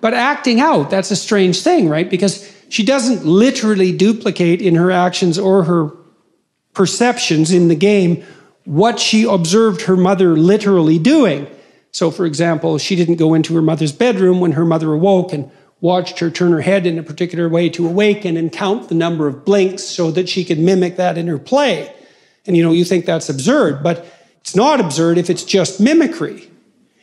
But acting out, that's a strange thing, right? Because she doesn't literally duplicate in her actions or her perceptions in the game what she observed her mother literally doing. So, for example, she didn't go into her mother's bedroom when her mother awoke and watched her turn her head in a particular way to awaken and count the number of blinks so that she could mimic that in her play. And you know, you think that's absurd, but it's not absurd if it's just mimicry.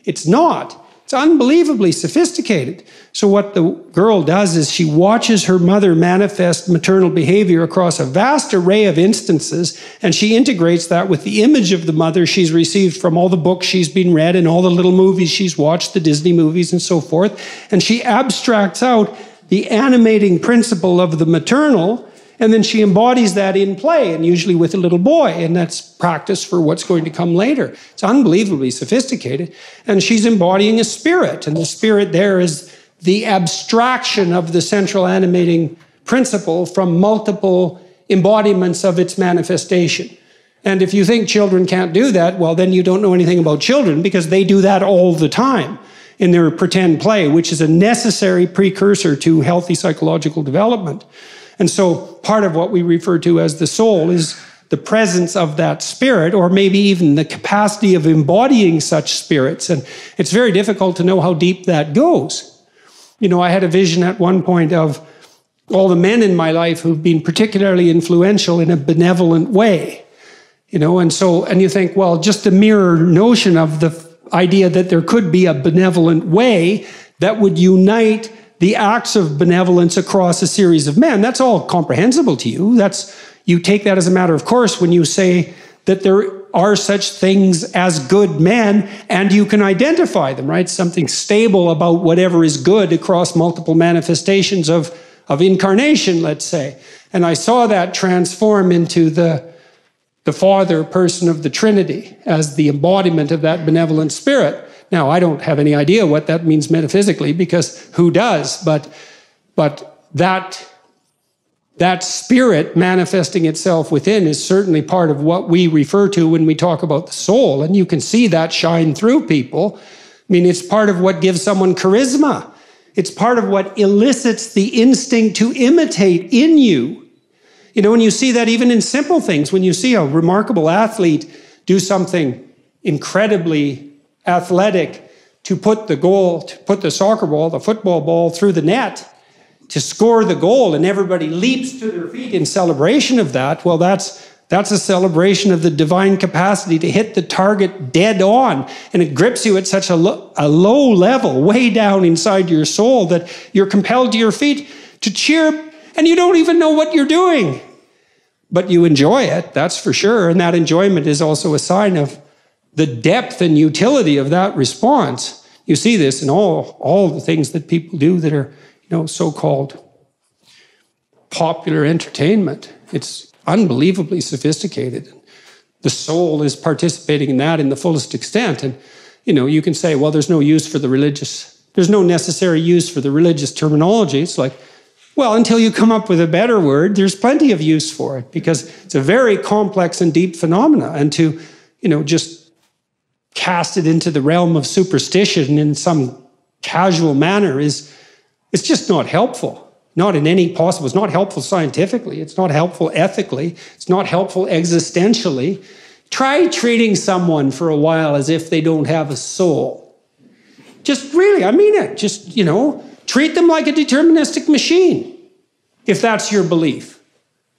It's not. It's unbelievably sophisticated. So, what the girl does is she watches her mother manifest maternal behavior across a vast array of instances, and she integrates that with the image of the mother she's received from all the books she's been read and all the little movies she's watched, the Disney movies and so forth. And she abstracts out the animating principle of the maternal and then she embodies that in play, and usually with a little boy, and that's practice for what's going to come later. It's unbelievably sophisticated. And she's embodying a spirit, and the spirit there is the abstraction of the central animating principle from multiple embodiments of its manifestation. And if you think children can't do that, well, then you don't know anything about children because they do that all the time in their pretend play, which is a necessary precursor to healthy psychological development. And so part of what we refer to as the soul is the presence of that spirit, or maybe even the capacity of embodying such spirits. And it's very difficult to know how deep that goes. You know, I had a vision at one point of all the men in my life who've been particularly influential in a benevolent way. You know, and so, and you think, well, just a mere notion of the idea that there could be a benevolent way that would unite the acts of benevolence across a series of men. That's all comprehensible to you. That's you take that as a matter of course when you say that there are such things as good men and you can identify them, right? Something stable about whatever is good across multiple manifestations of, of incarnation, let's say. And I saw that transform into the, the Father person of the Trinity as the embodiment of that benevolent spirit. Now, I don't have any idea what that means metaphysically because who does? But, but that, that spirit manifesting itself within is certainly part of what we refer to when we talk about the soul. And you can see that shine through people. I mean, it's part of what gives someone charisma. It's part of what elicits the instinct to imitate in you. You know, when you see that even in simple things, when you see a remarkable athlete do something incredibly athletic to put the goal, to put the soccer ball, the football ball through the net to score the goal, and everybody leaps to their feet in celebration of that. Well, that's that's a celebration of the divine capacity to hit the target dead on. And it grips you at such a, lo- a low level, way down inside your soul, that you're compelled to your feet to cheer, and you don't even know what you're doing. But you enjoy it, that's for sure. And that enjoyment is also a sign of the depth and utility of that response. You see this in all, all the things that people do that are, you know, so-called popular entertainment. It's unbelievably sophisticated. The soul is participating in that in the fullest extent. And, you know, you can say, well, there's no use for the religious, there's no necessary use for the religious terminology. It's like, well, until you come up with a better word, there's plenty of use for it because it's a very complex and deep phenomena. And to, you know, just cast it into the realm of superstition in some casual manner is it's just not helpful. Not in any possible it's not helpful scientifically it's not helpful ethically it's not helpful existentially. Try treating someone for a while as if they don't have a soul. Just really i mean it just you know treat them like a deterministic machine if that's your belief.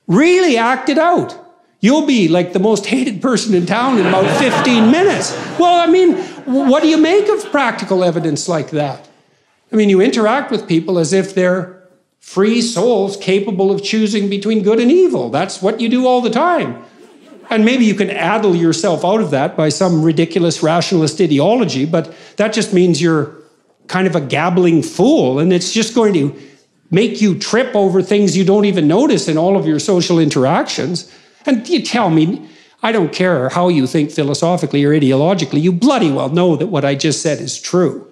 Really act it out You'll be like the most hated person in town in about 15 minutes. Well, I mean, what do you make of practical evidence like that? I mean, you interact with people as if they're free souls capable of choosing between good and evil. That's what you do all the time. And maybe you can addle yourself out of that by some ridiculous rationalist ideology, but that just means you're kind of a gabbling fool, and it's just going to make you trip over things you don't even notice in all of your social interactions. And you tell me, I don't care how you think philosophically or ideologically, you bloody well know that what I just said is true.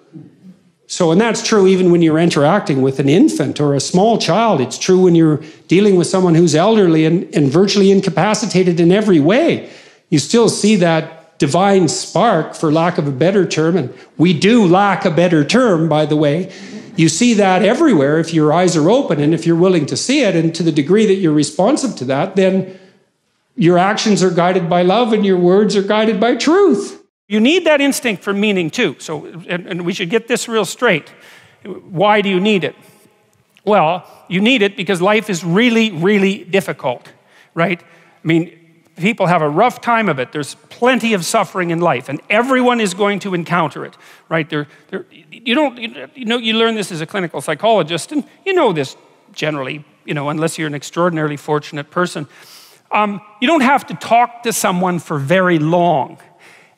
So, and that's true even when you're interacting with an infant or a small child. It's true when you're dealing with someone who's elderly and, and virtually incapacitated in every way. You still see that divine spark, for lack of a better term, and we do lack a better term, by the way. You see that everywhere if your eyes are open and if you're willing to see it. And to the degree that you're responsive to that, then your actions are guided by love and your words are guided by truth. You need that instinct for meaning too. So, and, and, we should get this real straight. Why do you need it? Well, you need it because life is really, really difficult, right? I mean, people have a rough time of it. There's plenty of suffering in life, and everyone is going to encounter it, right? They're, they're, you don't, you know, you learn this as a clinical psychologist, and you know this generally, you know, unless you're an extraordinarily fortunate person. Um, you don't have to talk to someone for very long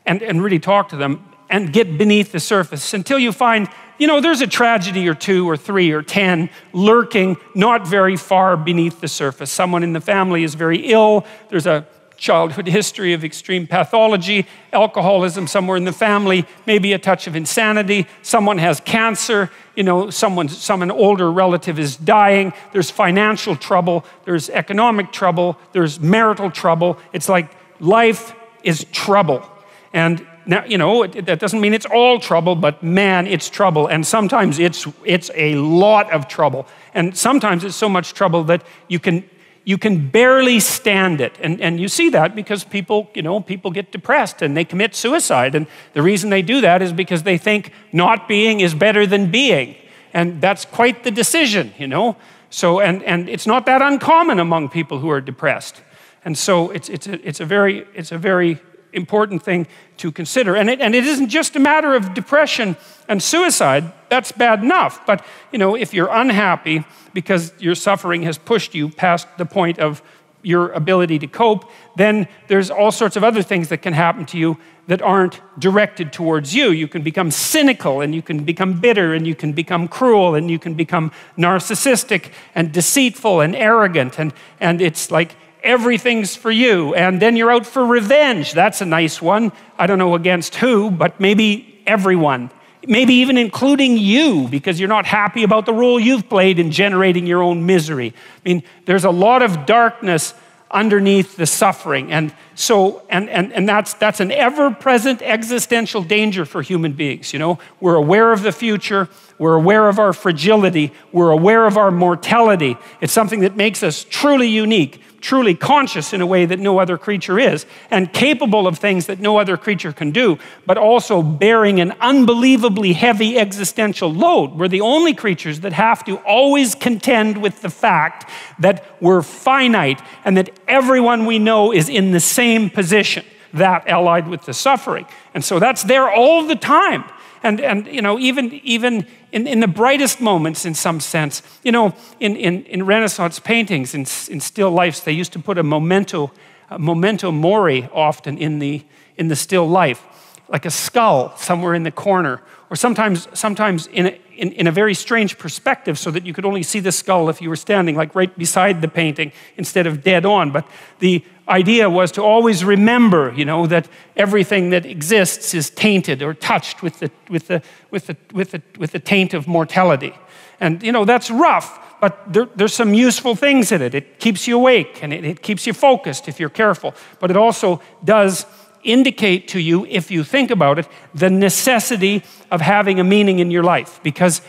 and, and really talk to them and get beneath the surface until you find, you know, there's a tragedy or two or three or 10 lurking not very far beneath the surface. Someone in the family is very ill, there's a childhood history of extreme pathology, alcoholism somewhere in the family, maybe a touch of insanity, someone has cancer, you know, someone, some an older relative is dying, there's financial trouble, there's economic trouble, there's marital trouble. It's like life is trouble. And now, you know, it, that doesn't mean it's all trouble, but man, it's trouble. And sometimes it's, it's a lot of trouble. And sometimes it's so much trouble that you can, you can barely stand it. And, and you see that because people, you know, people get depressed and they commit suicide. And the reason they do that is because they think not being is better than being. And that's quite the decision, you know. So, and, and it's not that uncommon among people who are depressed. And so it's, it's, a, it's, a, very, it's a very important thing to consider. And it, and it isn't just a matter of depression and suicide. That's bad enough. But, you know, if you're unhappy because your suffering has pushed you past the point of your ability to cope, then there's all sorts of other things that can happen to you that aren't directed towards you. You can become cynical and you can become bitter and you can become cruel and you can become narcissistic and deceitful and arrogant. And, and it's like everything's for you. And then you're out for revenge. That's a nice one. I don't know against who, but maybe everyone. Maybe even including you, because you're not happy about the role you've played in generating your own misery. I mean, there's a lot of darkness underneath the suffering. And so, and, and, and that's, that's an ever present existential danger for human beings. You know, we're aware of the future, we're aware of our fragility, we're aware of our mortality. It's something that makes us truly unique truly conscious in a way that no other creature is, and capable of things that no other creature can do, but also bearing an unbelievably heavy existential load. We're the only creatures that have to always contend with the fact that we're finite and that everyone we know is in the same position, that allied with the suffering. And so that's there all the time. And, and you know, even, even in, in the brightest moments, in some sense, you know, in, in, in Renaissance paintings, in, in still lifes, they used to put a memento, a memento mori often in the, in the still life, like a skull somewhere in the corner, or sometimes, sometimes in, a, in, in a very strange perspective so that you could only see the skull if you were standing like right beside the painting instead of dead on. But the idea was to always remember, you know, that everything that exists is tainted or touched with the, with the, with the, with the, with the taint of mortality. And, you know, that's rough, but there, there's some useful things in it. It keeps you awake and it, it keeps you focused if you're careful. But it also does indicate to you, if you think about it, the necessity of having a meaning in your life. Because,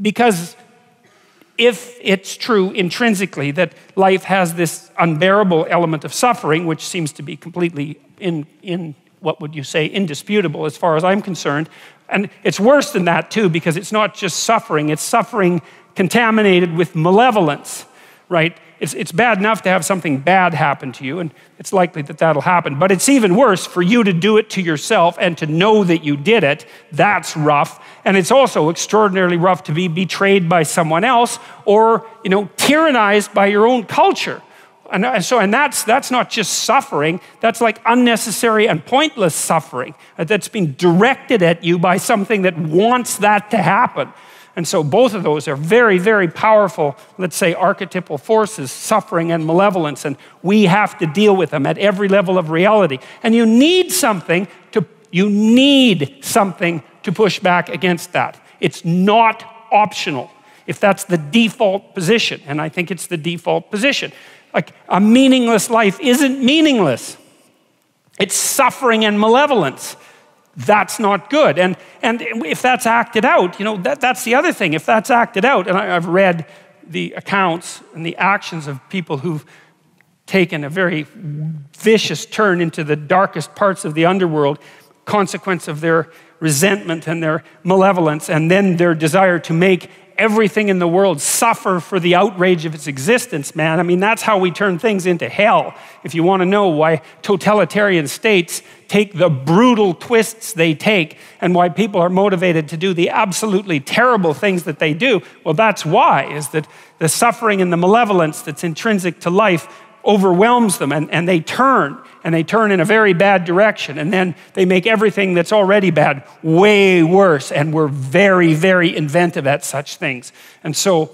because if it's true intrinsically that life has this unbearable element of suffering, which seems to be completely in, in what would you say, indisputable as far as I'm concerned. And it's worse than that, too, because it's not just suffering, it's suffering contaminated with malevolence, right? It's, it's bad enough to have something bad happen to you, and it's likely that that'll happen. But it's even worse for you to do it to yourself and to know that you did it. That's rough. And it's also extraordinarily rough to be betrayed by someone else or, you know, tyrannized by your own culture. And so, and that's, that's not just suffering, that's like unnecessary and pointless suffering uh, that's being directed at you by something that wants that to happen. And so both of those are very, very powerful, let's say, archetypal forces, suffering and malevolence, and we have to deal with them at every level of reality. And you need something to, you need something to push back against that. It's not optional if that's the default position, and I think it's the default position. Like a meaningless life isn't meaningless. It's suffering and malevolence that's not good. And, and if that's acted out, you know, that, that's the other thing. If that's acted out, and I, I've read the accounts and the actions of people who've taken a very vicious turn into the darkest parts of the underworld, consequence of their resentment and their malevolence, and then their desire to make everything in the world suffer for the outrage of its existence, man. I mean, that's how we turn things into hell. If you want to know why totalitarian states take the brutal twists they take and why people are motivated to do the absolutely terrible things that they do, well, that's why, is that the suffering and the malevolence that's intrinsic to life overwhelms them and, and they turn and they turn in a very bad direction. And then they make everything that's already bad way worse and we're very very inventive at such things. And so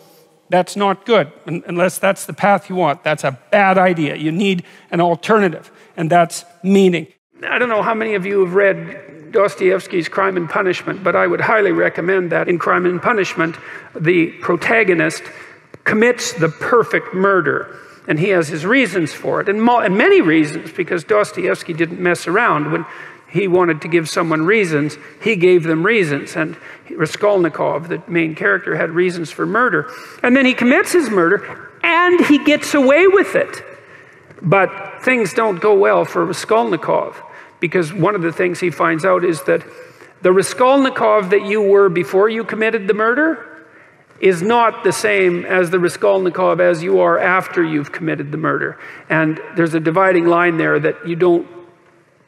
that's not good unless that's the path you want. That's a bad idea. You need an alternative and that's meaning i don't know how many of you have read dostoevsky's crime and punishment but i would highly recommend that in crime and punishment the protagonist commits the perfect murder and he has his reasons for it, and, and many reasons, because Dostoevsky didn't mess around. When he wanted to give someone reasons, he gave them reasons. And Raskolnikov, the main character, had reasons for murder. And then he commits his murder, and he gets away with it. But things don't go well for Raskolnikov, because one of the things he finds out is that the Raskolnikov that you were before you committed the murder is not the same as the Raskolnikov as you are after you've committed the murder. And there's a dividing line there that you don't,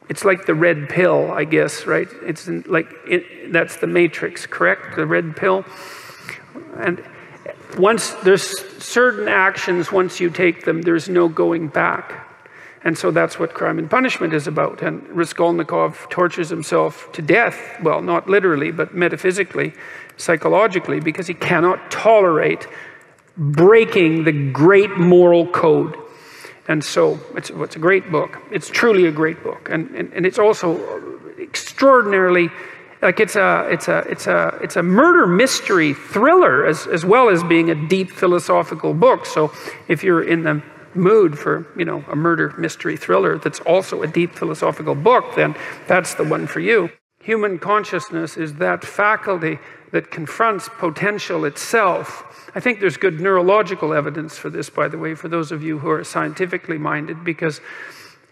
it's like the red pill, I guess, right? It's like, it, that's the matrix, correct? The red pill. And once there's certain actions, once you take them, there's no going back. And so that's what crime and punishment is about. And Raskolnikov tortures himself to death. Well, not literally, but metaphysically psychologically because he cannot tolerate breaking the great moral code. And so it's, it's a great book. It's truly a great book. And, and, and it's also extraordinarily like it's a it's a it's a it's a murder mystery thriller as, as well as being a deep philosophical book so if you're in the mood for you know a murder mystery thriller that's also a deep philosophical book then that's the one for you human consciousness is that faculty that confronts potential itself. I think there's good neurological evidence for this, by the way, for those of you who are scientifically minded, because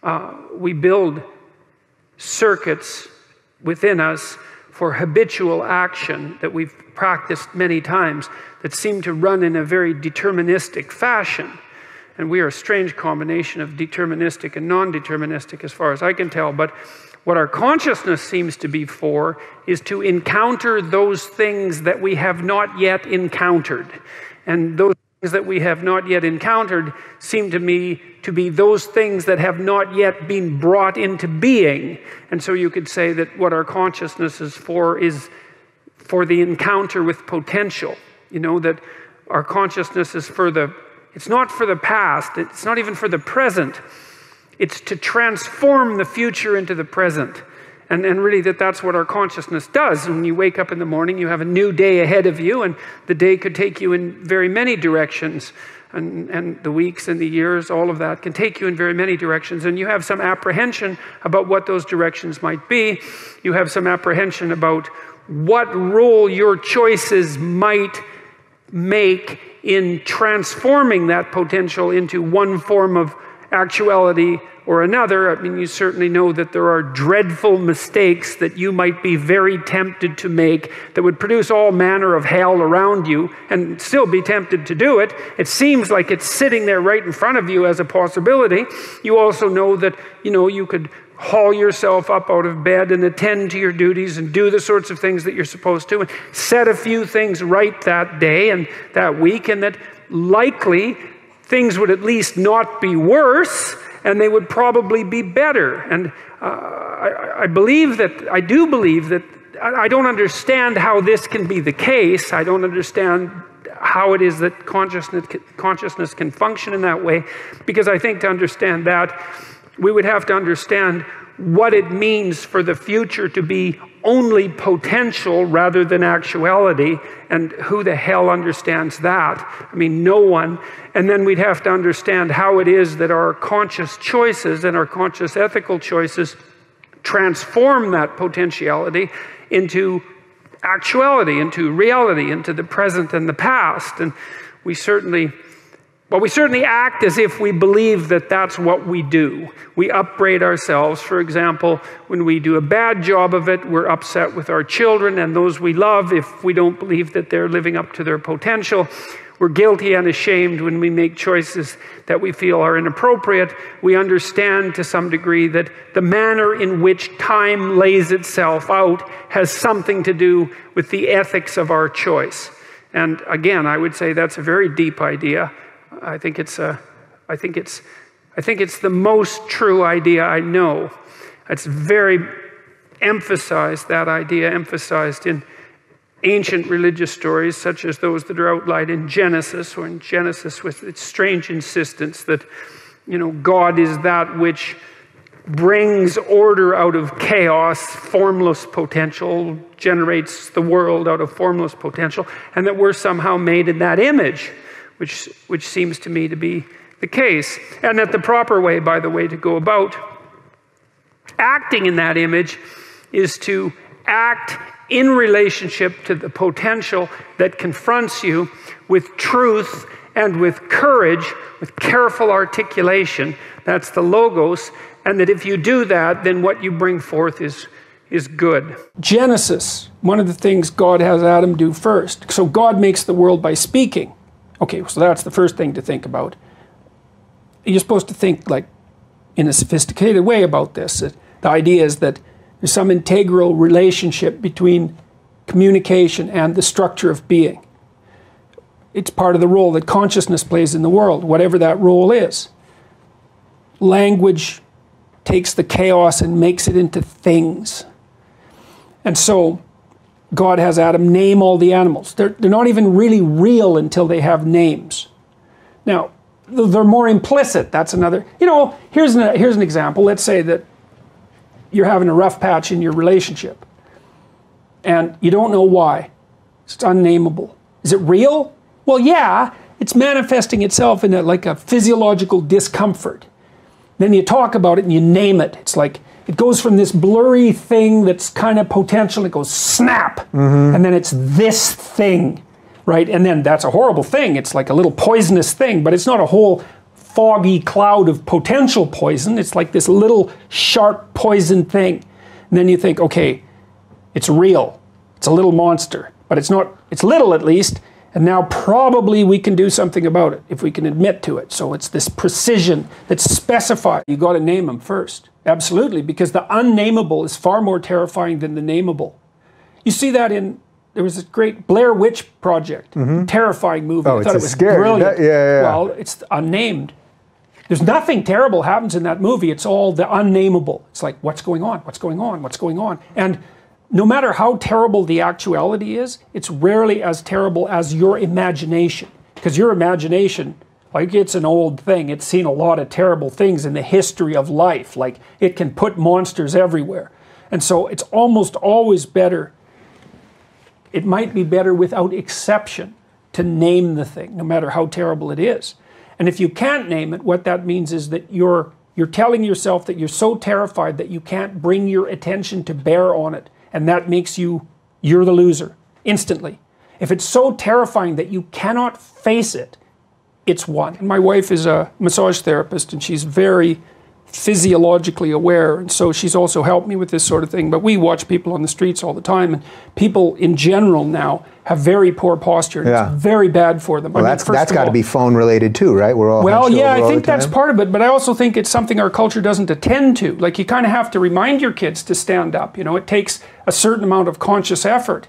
uh, we build circuits within us for habitual action that we've practiced many times that seem to run in a very deterministic fashion. And we are a strange combination of deterministic and non deterministic, as far as I can tell. But what our consciousness seems to be for is to encounter those things that we have not yet encountered. And those things that we have not yet encountered seem to me to be those things that have not yet been brought into being. And so you could say that what our consciousness is for is for the encounter with potential. You know, that our consciousness is for the, it's not for the past, it's not even for the present it's to transform the future into the present. And, and really, that that's what our consciousness does. When you wake up in the morning, you have a new day ahead of you, and the day could take you in very many directions. And, and the weeks and the years, all of that can take you in very many directions. And you have some apprehension about what those directions might be. You have some apprehension about what role your choices might make in transforming that potential into one form of actuality or another. I mean, you certainly know that there are dreadful mistakes that you might be very tempted to make that would produce all manner of hell around you and still be tempted to do it. It seems like it's sitting there right in front of you as a possibility. You also know that, you know, you could haul yourself up out of bed and attend to your duties and do the sorts of things that you're supposed to and set a few things right that day and that week and that likely things would at least not be worse and they would probably be better. And uh, I, I, believe that, I do believe that, I, don't understand how this can be the case. I don't understand how it is that consciousness, consciousness can function in that way, because I think to understand that, we would have to understand what it means for the future to be only potential rather than actuality. And who the hell understands that? I mean, no one. And then we'd have to understand how it is that our conscious choices and our conscious ethical choices transform that potentiality into actuality, into reality, into the present and the past. And we certainly But we certainly act as if we believe that that's what we do. We upbraid ourselves. For example, when we do a bad job of it, we're upset with our children and those we love if we don't believe that they're living up to their potential. We're guilty and ashamed when we make choices that we feel are inappropriate. We understand to some degree that the manner in which time lays itself out has something to do with the ethics of our choice. And again, I would say that's a very deep idea. I think it's a, I think it's, I think it's the most true idea I know. It's very emphasized, that idea emphasized in ancient religious stories, such as those that are outlined in Genesis, or in Genesis with its strange insistence that, you know, God is that which brings order out of chaos, formless potential, generates the world out of formless potential, and that we're somehow made in that image which, which seems to me to be the case. And that the proper way, by the way, to go about acting in that image is to act in relationship to the potential that confronts you with truth and with courage, with careful articulation. That's the logos. And that if you do that, then what you bring forth is, is good. Genesis, one of the things God has Adam do first. So God makes the world by speaking. Okay, so that's the first thing to think about. You're supposed to think like in a sophisticated way about this. The idea is that there's some integral relationship between communication and the structure of being. It's part of the role that consciousness plays in the world, whatever that role is. Language takes the chaos and makes it into things. And so God has Adam name all the animals. They're, they're not even really real until they have names. Now, they're more implicit. That's another. You know, here's an, here's an example. Let's say that you're having a rough patch in your relationship and you don't know why. It's unnameable. Is it real? Well, yeah, it's manifesting itself in a, like a physiological discomfort. Then you talk about it and you name it. It's like, it goes from this blurry thing that's kind of potential, it goes snap, mm-hmm. and then it's this thing, right? And then that's a horrible thing. It's like a little poisonous thing, but it's not a whole foggy cloud of potential poison. It's like this little sharp poison thing. And then you think, okay, it's real. It's a little monster, but it's not, it's little at least, and now probably we can do something about it if we can admit to it. So it's this precision that's specified. You got to name them first. Absolutely, because the unnameable is far more terrifying than the nameable. You see that in there was a great Blair Witch Project, mm-hmm. terrifying movie. Oh, I thought it's it was scary. brilliant. That, yeah, yeah, Well, it's unnamed. There's nothing terrible happens in that movie. It's all the unnameable. It's like what's going on? What's going on? What's going on? And no matter how terrible the actuality is, it's rarely as terrible as your imagination. Because your imagination, like it's an old thing, it's seen a lot of terrible things in the history of life. Like it can put monsters everywhere. And so it's almost always better, it might be better without exception to name the thing, no matter how terrible it is. And if you can't name it, what that means is that you're you're telling yourself that you're so terrified that you can't bring your attention to bear on it and that makes you, you're the loser instantly. If it's so terrifying that you cannot face it, it's one. my wife is a massage therapist and she's very physiologically aware. And so she's also helped me with this sort of thing. But we watch people on the streets all the time. And people in general now have very poor posture. Yeah. It's very bad for them. Well, I mean, that's that's got to be phone related too, right? We're all well, yeah, I think that's part of it, but I also think it's something our culture doesn't attend to. Like you kind of have to remind your kids to stand up. You know, it takes a certain amount of conscious effort.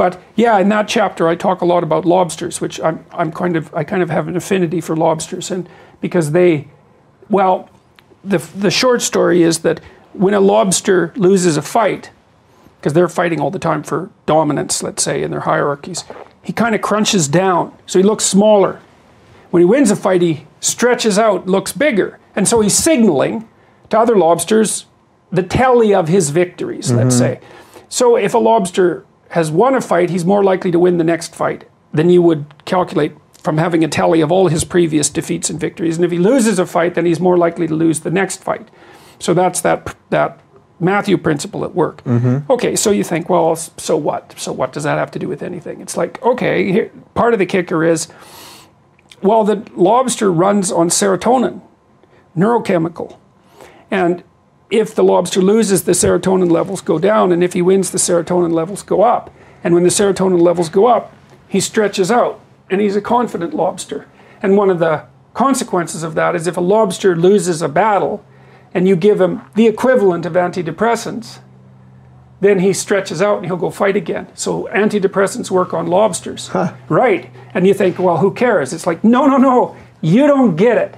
But yeah, in that chapter, I talk a lot about lobsters, which I'm, I'm kind of, I kind of have an affinity for lobsters, and because they, well, the the short story is that when a lobster loses a fight, because they're fighting all the time for dominance, let's say, in their hierarchies, he kind of crunches down, so he looks smaller. When he wins a fight, he stretches out, looks bigger. And so he's signaling to other lobsters the tally of his victories, let's mm-hmm. say. So if a lobster has won a fight, he's more likely to win the next fight than you would calculate from having a tally of all his previous defeats and victories. And if he loses a fight, then he's more likely to lose the next fight. So that's that that Matthew principle at work. Mm-hmm. Okay, so you think, well, so what? So what does that have to do with anything? It's like, okay, here, part of the kicker is Well, the lobster runs on serotonin, neurochemical. And if the lobster loses, the serotonin levels go down, and if he wins, the serotonin levels go up. And when the serotonin levels go up, he stretches out, and he's a confident lobster. And one of the consequences of that is if a lobster loses a battle and you give him the equivalent of antidepressants, then he stretches out and he'll go fight again. So antidepressants work on lobsters. Huh. Right. And you think, well, who cares? It's like, no, no, no, you don't get it.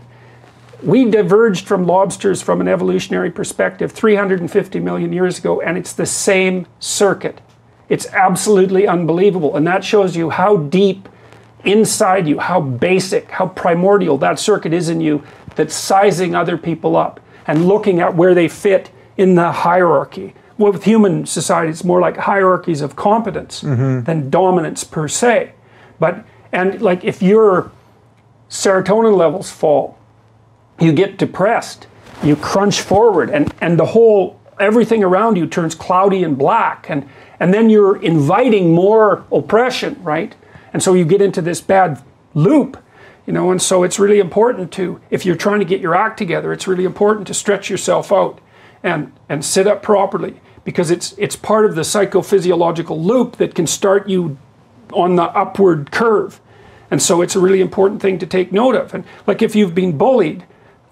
We diverged from lobsters from an evolutionary perspective 350 million years ago, and it's the same circuit. It's absolutely unbelievable. And that shows you how deep inside you, how basic, how primordial that circuit is in you that's sizing other people up and looking at where they fit in the hierarchy. Well, with human society, it's more like hierarchies of competence mm-hmm. than dominance per se. But, and like if your serotonin levels fall, you get depressed, you crunch forward, and, and the whole, everything around you turns cloudy and black. And, and then you're inviting more oppression, right? And so you get into this bad loop, you know, and so it's really important to, if you're trying to get your act together, it's really important to stretch yourself out and, and sit up properly because it's, it's part of the psychophysiological loop that can start you on the upward curve. And so it's a really important thing to take note of. And like if you've been bullied,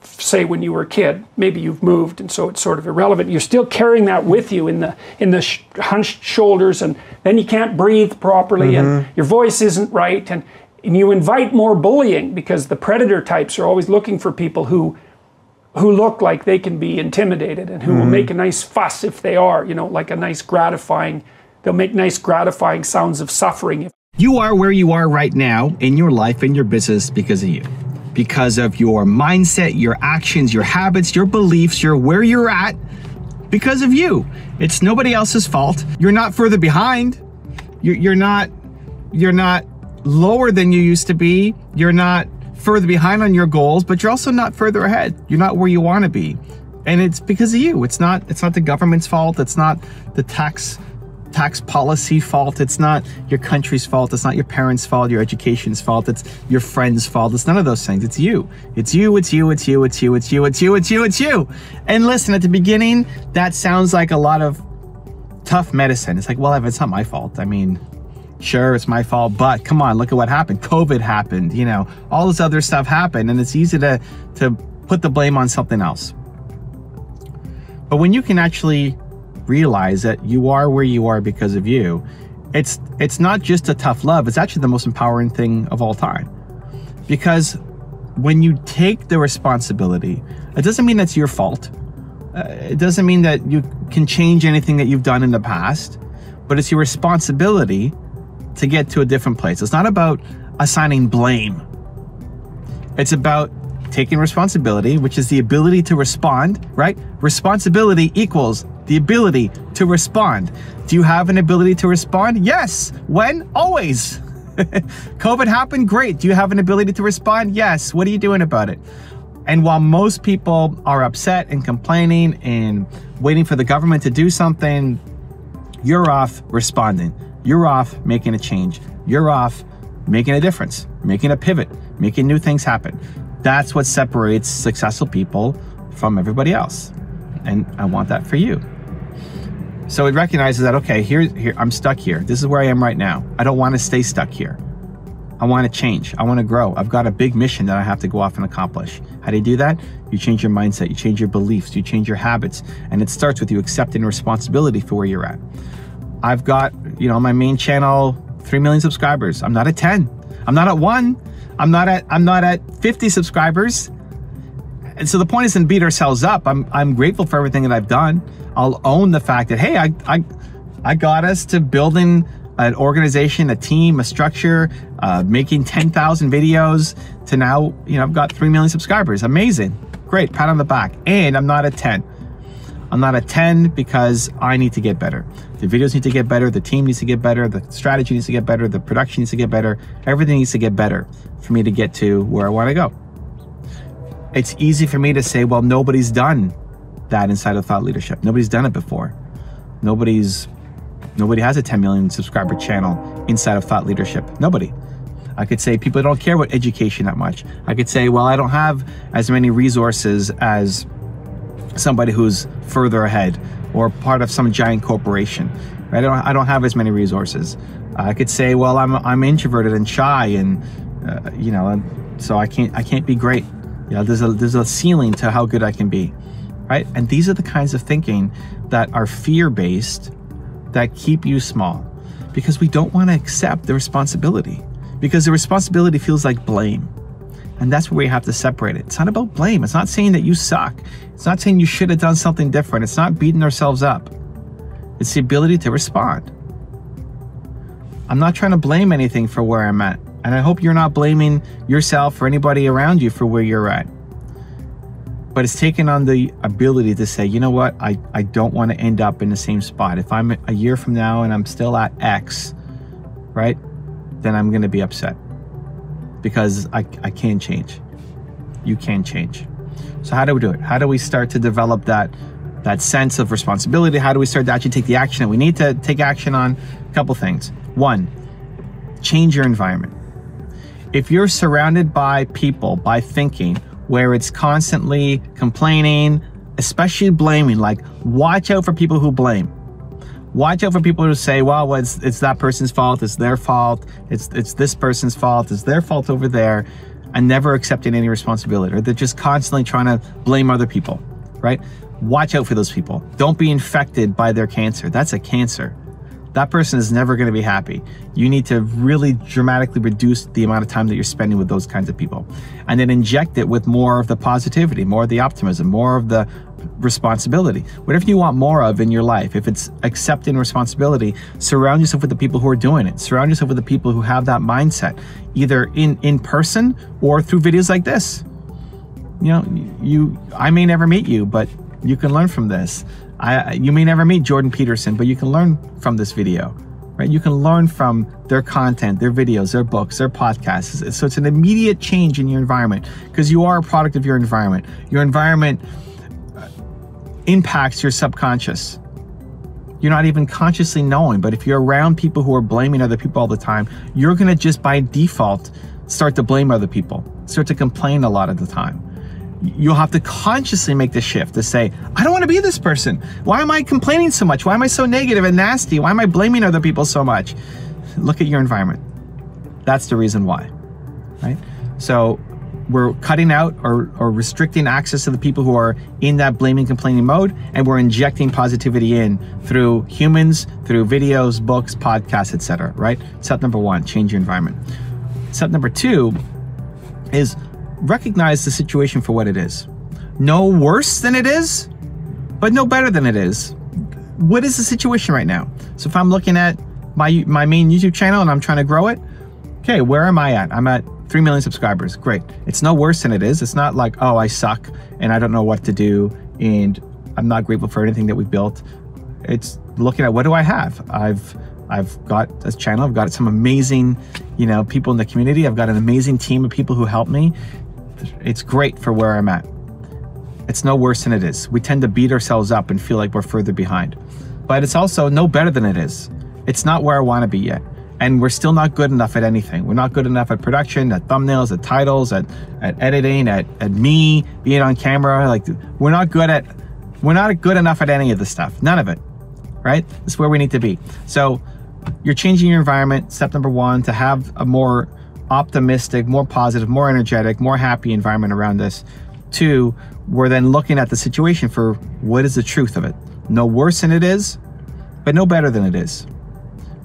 say when you were a kid, maybe you've moved and so it's sort of irrelevant. You're still carrying that with you in the in the sh- hunched shoulders and then you can't breathe properly mm-hmm. and your voice isn't right and, and you invite more bullying because the predator types are always looking for people who who look like they can be intimidated and who mm-hmm. will make a nice fuss if they are, you know, like a nice gratifying they'll make nice gratifying sounds of suffering. If you are where you are right now in your life and your business because of you because of your mindset, your actions, your habits, your beliefs, you're where you're at because of you. It's nobody else's fault. You're not further behind. You're, you're not you're not lower than you used to be. You're not further behind on your goals, but you're also not further ahead. You're not where you want to be. And it's because of you. It's not it's not the government's fault. It's not the tax tax policy fault. It's not your country's fault. It's not your parents' fault, your education's fault. It's your friend's fault. It's none of those things. It's you. It's you, it's you, it's you, it's you, it's you, it's you, it's you, it's you. And listen, at the beginning, that sounds like a lot of tough medicine. It's like, well, if it's not my fault, I mean, sure, it's my fault, but come on, look at what happened. COVID happened, you know, all this other stuff happened, and it's easy to to put the blame on something else. But when you can actually realize that you are where you are because of you, it's it's not just a tough love, it's actually the most empowering thing of all time. Because when you take the responsibility, it doesn't mean that's your fault. Uh, it doesn't mean that you can change anything that you've done in the past, but it's your responsibility to get to a different place. It's not about assigning blame. It's about taking responsibility, which is the ability to respond, right? Responsibility equals the ability to respond. Do you have an ability to respond? Yes. When? Always. COVID happened? Great. Do you have an ability to respond? Yes. What are you doing about it? And while most people are upset and complaining and waiting for the government to do something, you're off responding. You're off making a change. You're off making a difference, making a pivot, making new things happen. That's what separates successful people from everybody else. And I want that for you. So it recognizes that, okay, here, here, I'm stuck here. This is where I am right now. I don't want to stay stuck here. I want to change. I want to grow. I've got a big mission that I have to go off and accomplish. How do you do that? You change your mindset, you change your beliefs, you change your habits, and it starts with you accepting responsibility for where you're at. I've got, you know, my main channel, 3 million subscribers. I'm not at 10. I'm not at 1. I'm not at I'm not at 50 subscribers. And so the point isn't beat ourselves up. I'm I'm grateful for everything that I've done. I'll own the fact that hey, I I I got us to building an organization, a team, a structure, uh, making 10,000 videos to now, you know, I've got 3 million subscribers. Amazing. Great. Pat on the back. And I'm not at 10. I'm not a 10 because I need to get better. The videos need to get better. The team needs to get better. The strategy needs to get better. The production needs to get better. Everything needs to get better for me to get to where I want to go it's easy for me to say, well, nobody's done that inside of thought leadership. Nobody's done it before. Nobody's nobody has a 10 million subscriber channel inside of thought leadership. Nobody. I could say people don't care about education that much. I could say, well, I don't have as many resources as somebody who's further ahead or part of some giant corporation. I don't, I don't have as many resources. I could say, well, I'm, I'm introverted and shy, and uh, you know, so I can't I can't be great. You know, there's a there's a ceiling to how good I can be, right? And these are the kinds of thinking that are fear based, that keep you small, because we don't want to accept the responsibility, because the responsibility feels like blame. And that's where we have to separate it. It's not about blame. It's not saying that you suck. It's not saying you should have done something different. It's not beating ourselves up. It's the ability to respond. I'm not trying to blame anything for where I'm at. And I hope you're not blaming yourself or anybody around you for where you're at. But it's taking on the ability to say, you know what, I, I don't want to end up in the same spot. If I'm a year from now and I'm still at X, right, then I'm going to be upset because I, I can change. You can change. So how do we do it? How do we start to develop that that sense of responsibility? How do we start to actually take the action that we need to take action on? A couple things. One, change your environment. If you're surrounded by people, by thinking, where it's constantly complaining, especially blaming, like watch out for people who blame. Watch out for people who say, well, it's, it's that person's fault, it's their fault, it's, it's this person's fault, it's their fault over there, and never accepting any responsibility. Or they're just constantly trying to blame other people, right? Watch out for those people. Don't be infected by their cancer. That's a cancer that person is never going to be happy. You need to really dramatically reduce the amount of time that you're spending with those kinds of people. And then inject it with more of the positivity, more of the optimism, more of the responsibility. Whatever you want more of in your life, if it's accepting responsibility, surround yourself with the people who are doing it. Surround yourself with the people who have that mindset, either in, in person or through videos like this. You know, you I may never meet you, but you can learn from this. I, you may never meet Jordan Peterson, but you can learn from this video, right? You can learn from their content, their videos, their books, their podcasts. So it's an immediate change in your environment because you are a product of your environment. Your environment uh, impacts your subconscious. You're not even consciously knowing, but if you're around people who are blaming other people all the time, you're going to just by default start to blame other people, start to complain a lot of the time you'll have to consciously make the shift to say, I don't want to be this person. Why am I complaining so much? Why am I so negative and nasty? Why am I blaming other people so much? Look at your environment. That's the reason why, right? So we're cutting out or, or restricting access to the people who are in that blaming, complaining mode, and we're injecting positivity in through humans, through videos, books, podcasts, etc. Right? Step number one: change your environment. Step number two is recognize the situation for what it is. No worse than it is, but no better than it is. What is the situation right now? So if I'm looking at my my main YouTube channel and I'm trying to grow it, okay, where am I at? I'm at 3 million subscribers. Great. It's no worse than it is. It's not like, oh, I suck and I don't know what to do and I'm not grateful for anything that we've built. It's looking at what do I have? I've I've got a channel. I've got some amazing, you know, people in the community. I've got an amazing team of people who help me it's great for where I'm at. It's no worse than it is. We tend to beat ourselves up and feel like we're further behind. But it's also no better than it is. It's not where I want to be yet. And we're still not good enough at anything. We're not good enough at production, at thumbnails, at titles, at, at editing, at, at me being on camera. Like we're not good at we're not good enough at any of this stuff. None of it. Right? It's where we need to be. So you're changing your environment, step number one, to have a more optimistic, more positive, more energetic, more happy environment around us. Two, we're then looking at the situation for what is the truth of it. No worse than it is, but no better than it is.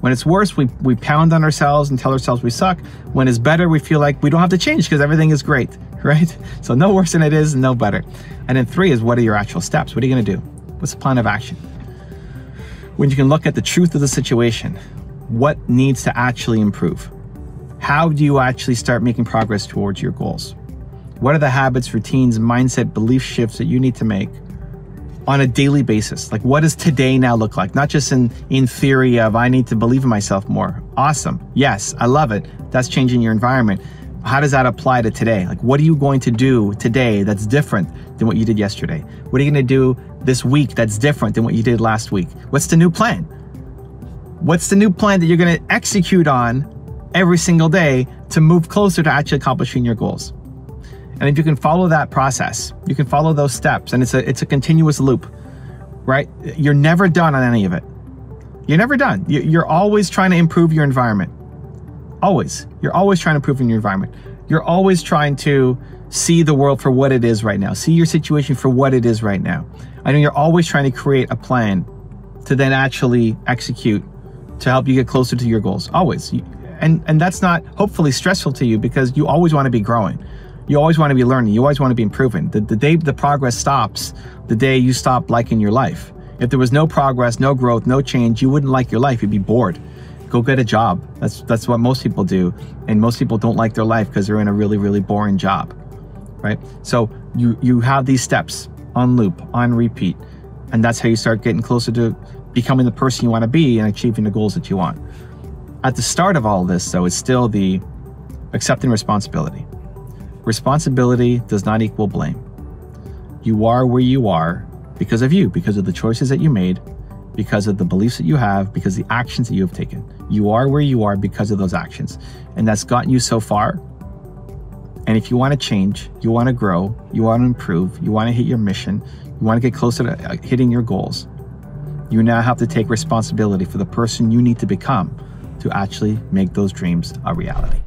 When it's worse, we, we pound on ourselves and tell ourselves we suck. When it's better, we feel like we don't have to change because everything is great, right? So no worse than it is, no better. And then three is what are your actual steps? What are you going to do? What's the plan of action? When you can look at the truth of the situation, what needs to actually improve? How do you actually start making progress towards your goals? What are the habits, routines, mindset, belief shifts that you need to make on a daily basis? Like what does today now look like? Not just in in theory of I need to believe in myself more. Awesome. Yes, I love it. That's changing your environment. How does that apply to today? Like what are you going to do today that's different than what you did yesterday? What are you going to do this week that's different than what you did last week? What's the new plan? What's the new plan that you're going to execute on every single day to move closer to actually accomplishing your goals. And if you can follow that process, you can follow those steps, and it's a it's a continuous loop, right? You're never done on any of it. You're never done. You're always trying to improve your environment. Always. You're always trying to improve in your environment. You're always trying to see the world for what it is right now. See your situation for what it is right now. I know you're always trying to create a plan to then actually execute to help you get closer to your goals. Always. And and that's not hopefully stressful to you because you always want to be growing. You always want to be learning. You always want to be improving. The, the day the progress stops, the day you stop liking your life. If there was no progress, no growth, no change, you wouldn't like your life. You'd be bored. Go get a job. That's that's what most people do. And most people don't like their life because they're in a really, really boring job. Right? So you you have these steps on loop, on repeat. And that's how you start getting closer to becoming the person you want to be and achieving the goals that you want. At the start of all this, though, it's still the accepting responsibility. Responsibility does not equal blame. You are where you are because of you, because of the choices that you made, because of the beliefs that you have, because the actions that you have taken. You are where you are because of those actions. And that's gotten you so far. And if you want to change, you want to grow, you want to improve, you want to hit your mission, you want to get closer to uh, hitting your goals, you now have to take responsibility for the person you need to become to actually make those dreams a reality.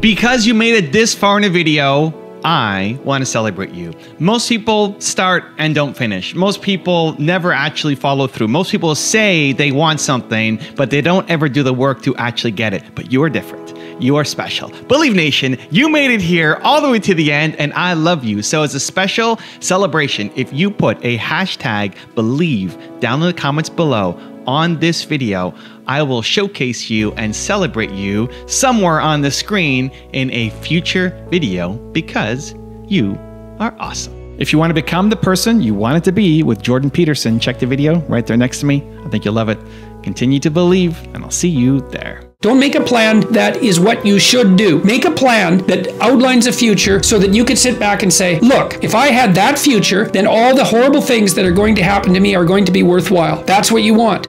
Because you made it this far in a video, I want to celebrate you. Most people start and don't finish. Most people never actually follow through. Most people say they want something, but they don't ever do the work to actually get it. But you are different. You are special. Believe Nation, you made it here all the way to the end, and I love you. So, as a special celebration, if you put a hashtag believe down in the comments below on this video, I will showcase you and celebrate you somewhere on the screen in a future video because you are awesome. If you want to become the person you wanted to be with Jordan Peterson, check the video right there next to me. I think you'll love it. Continue to believe, and I'll see you there. Don't make a plan that is what you should do. Make a plan that outlines a future so that you can sit back and say, look, if I had that future, then all the horrible things that are going to happen to me are going to be worthwhile. That's what you want.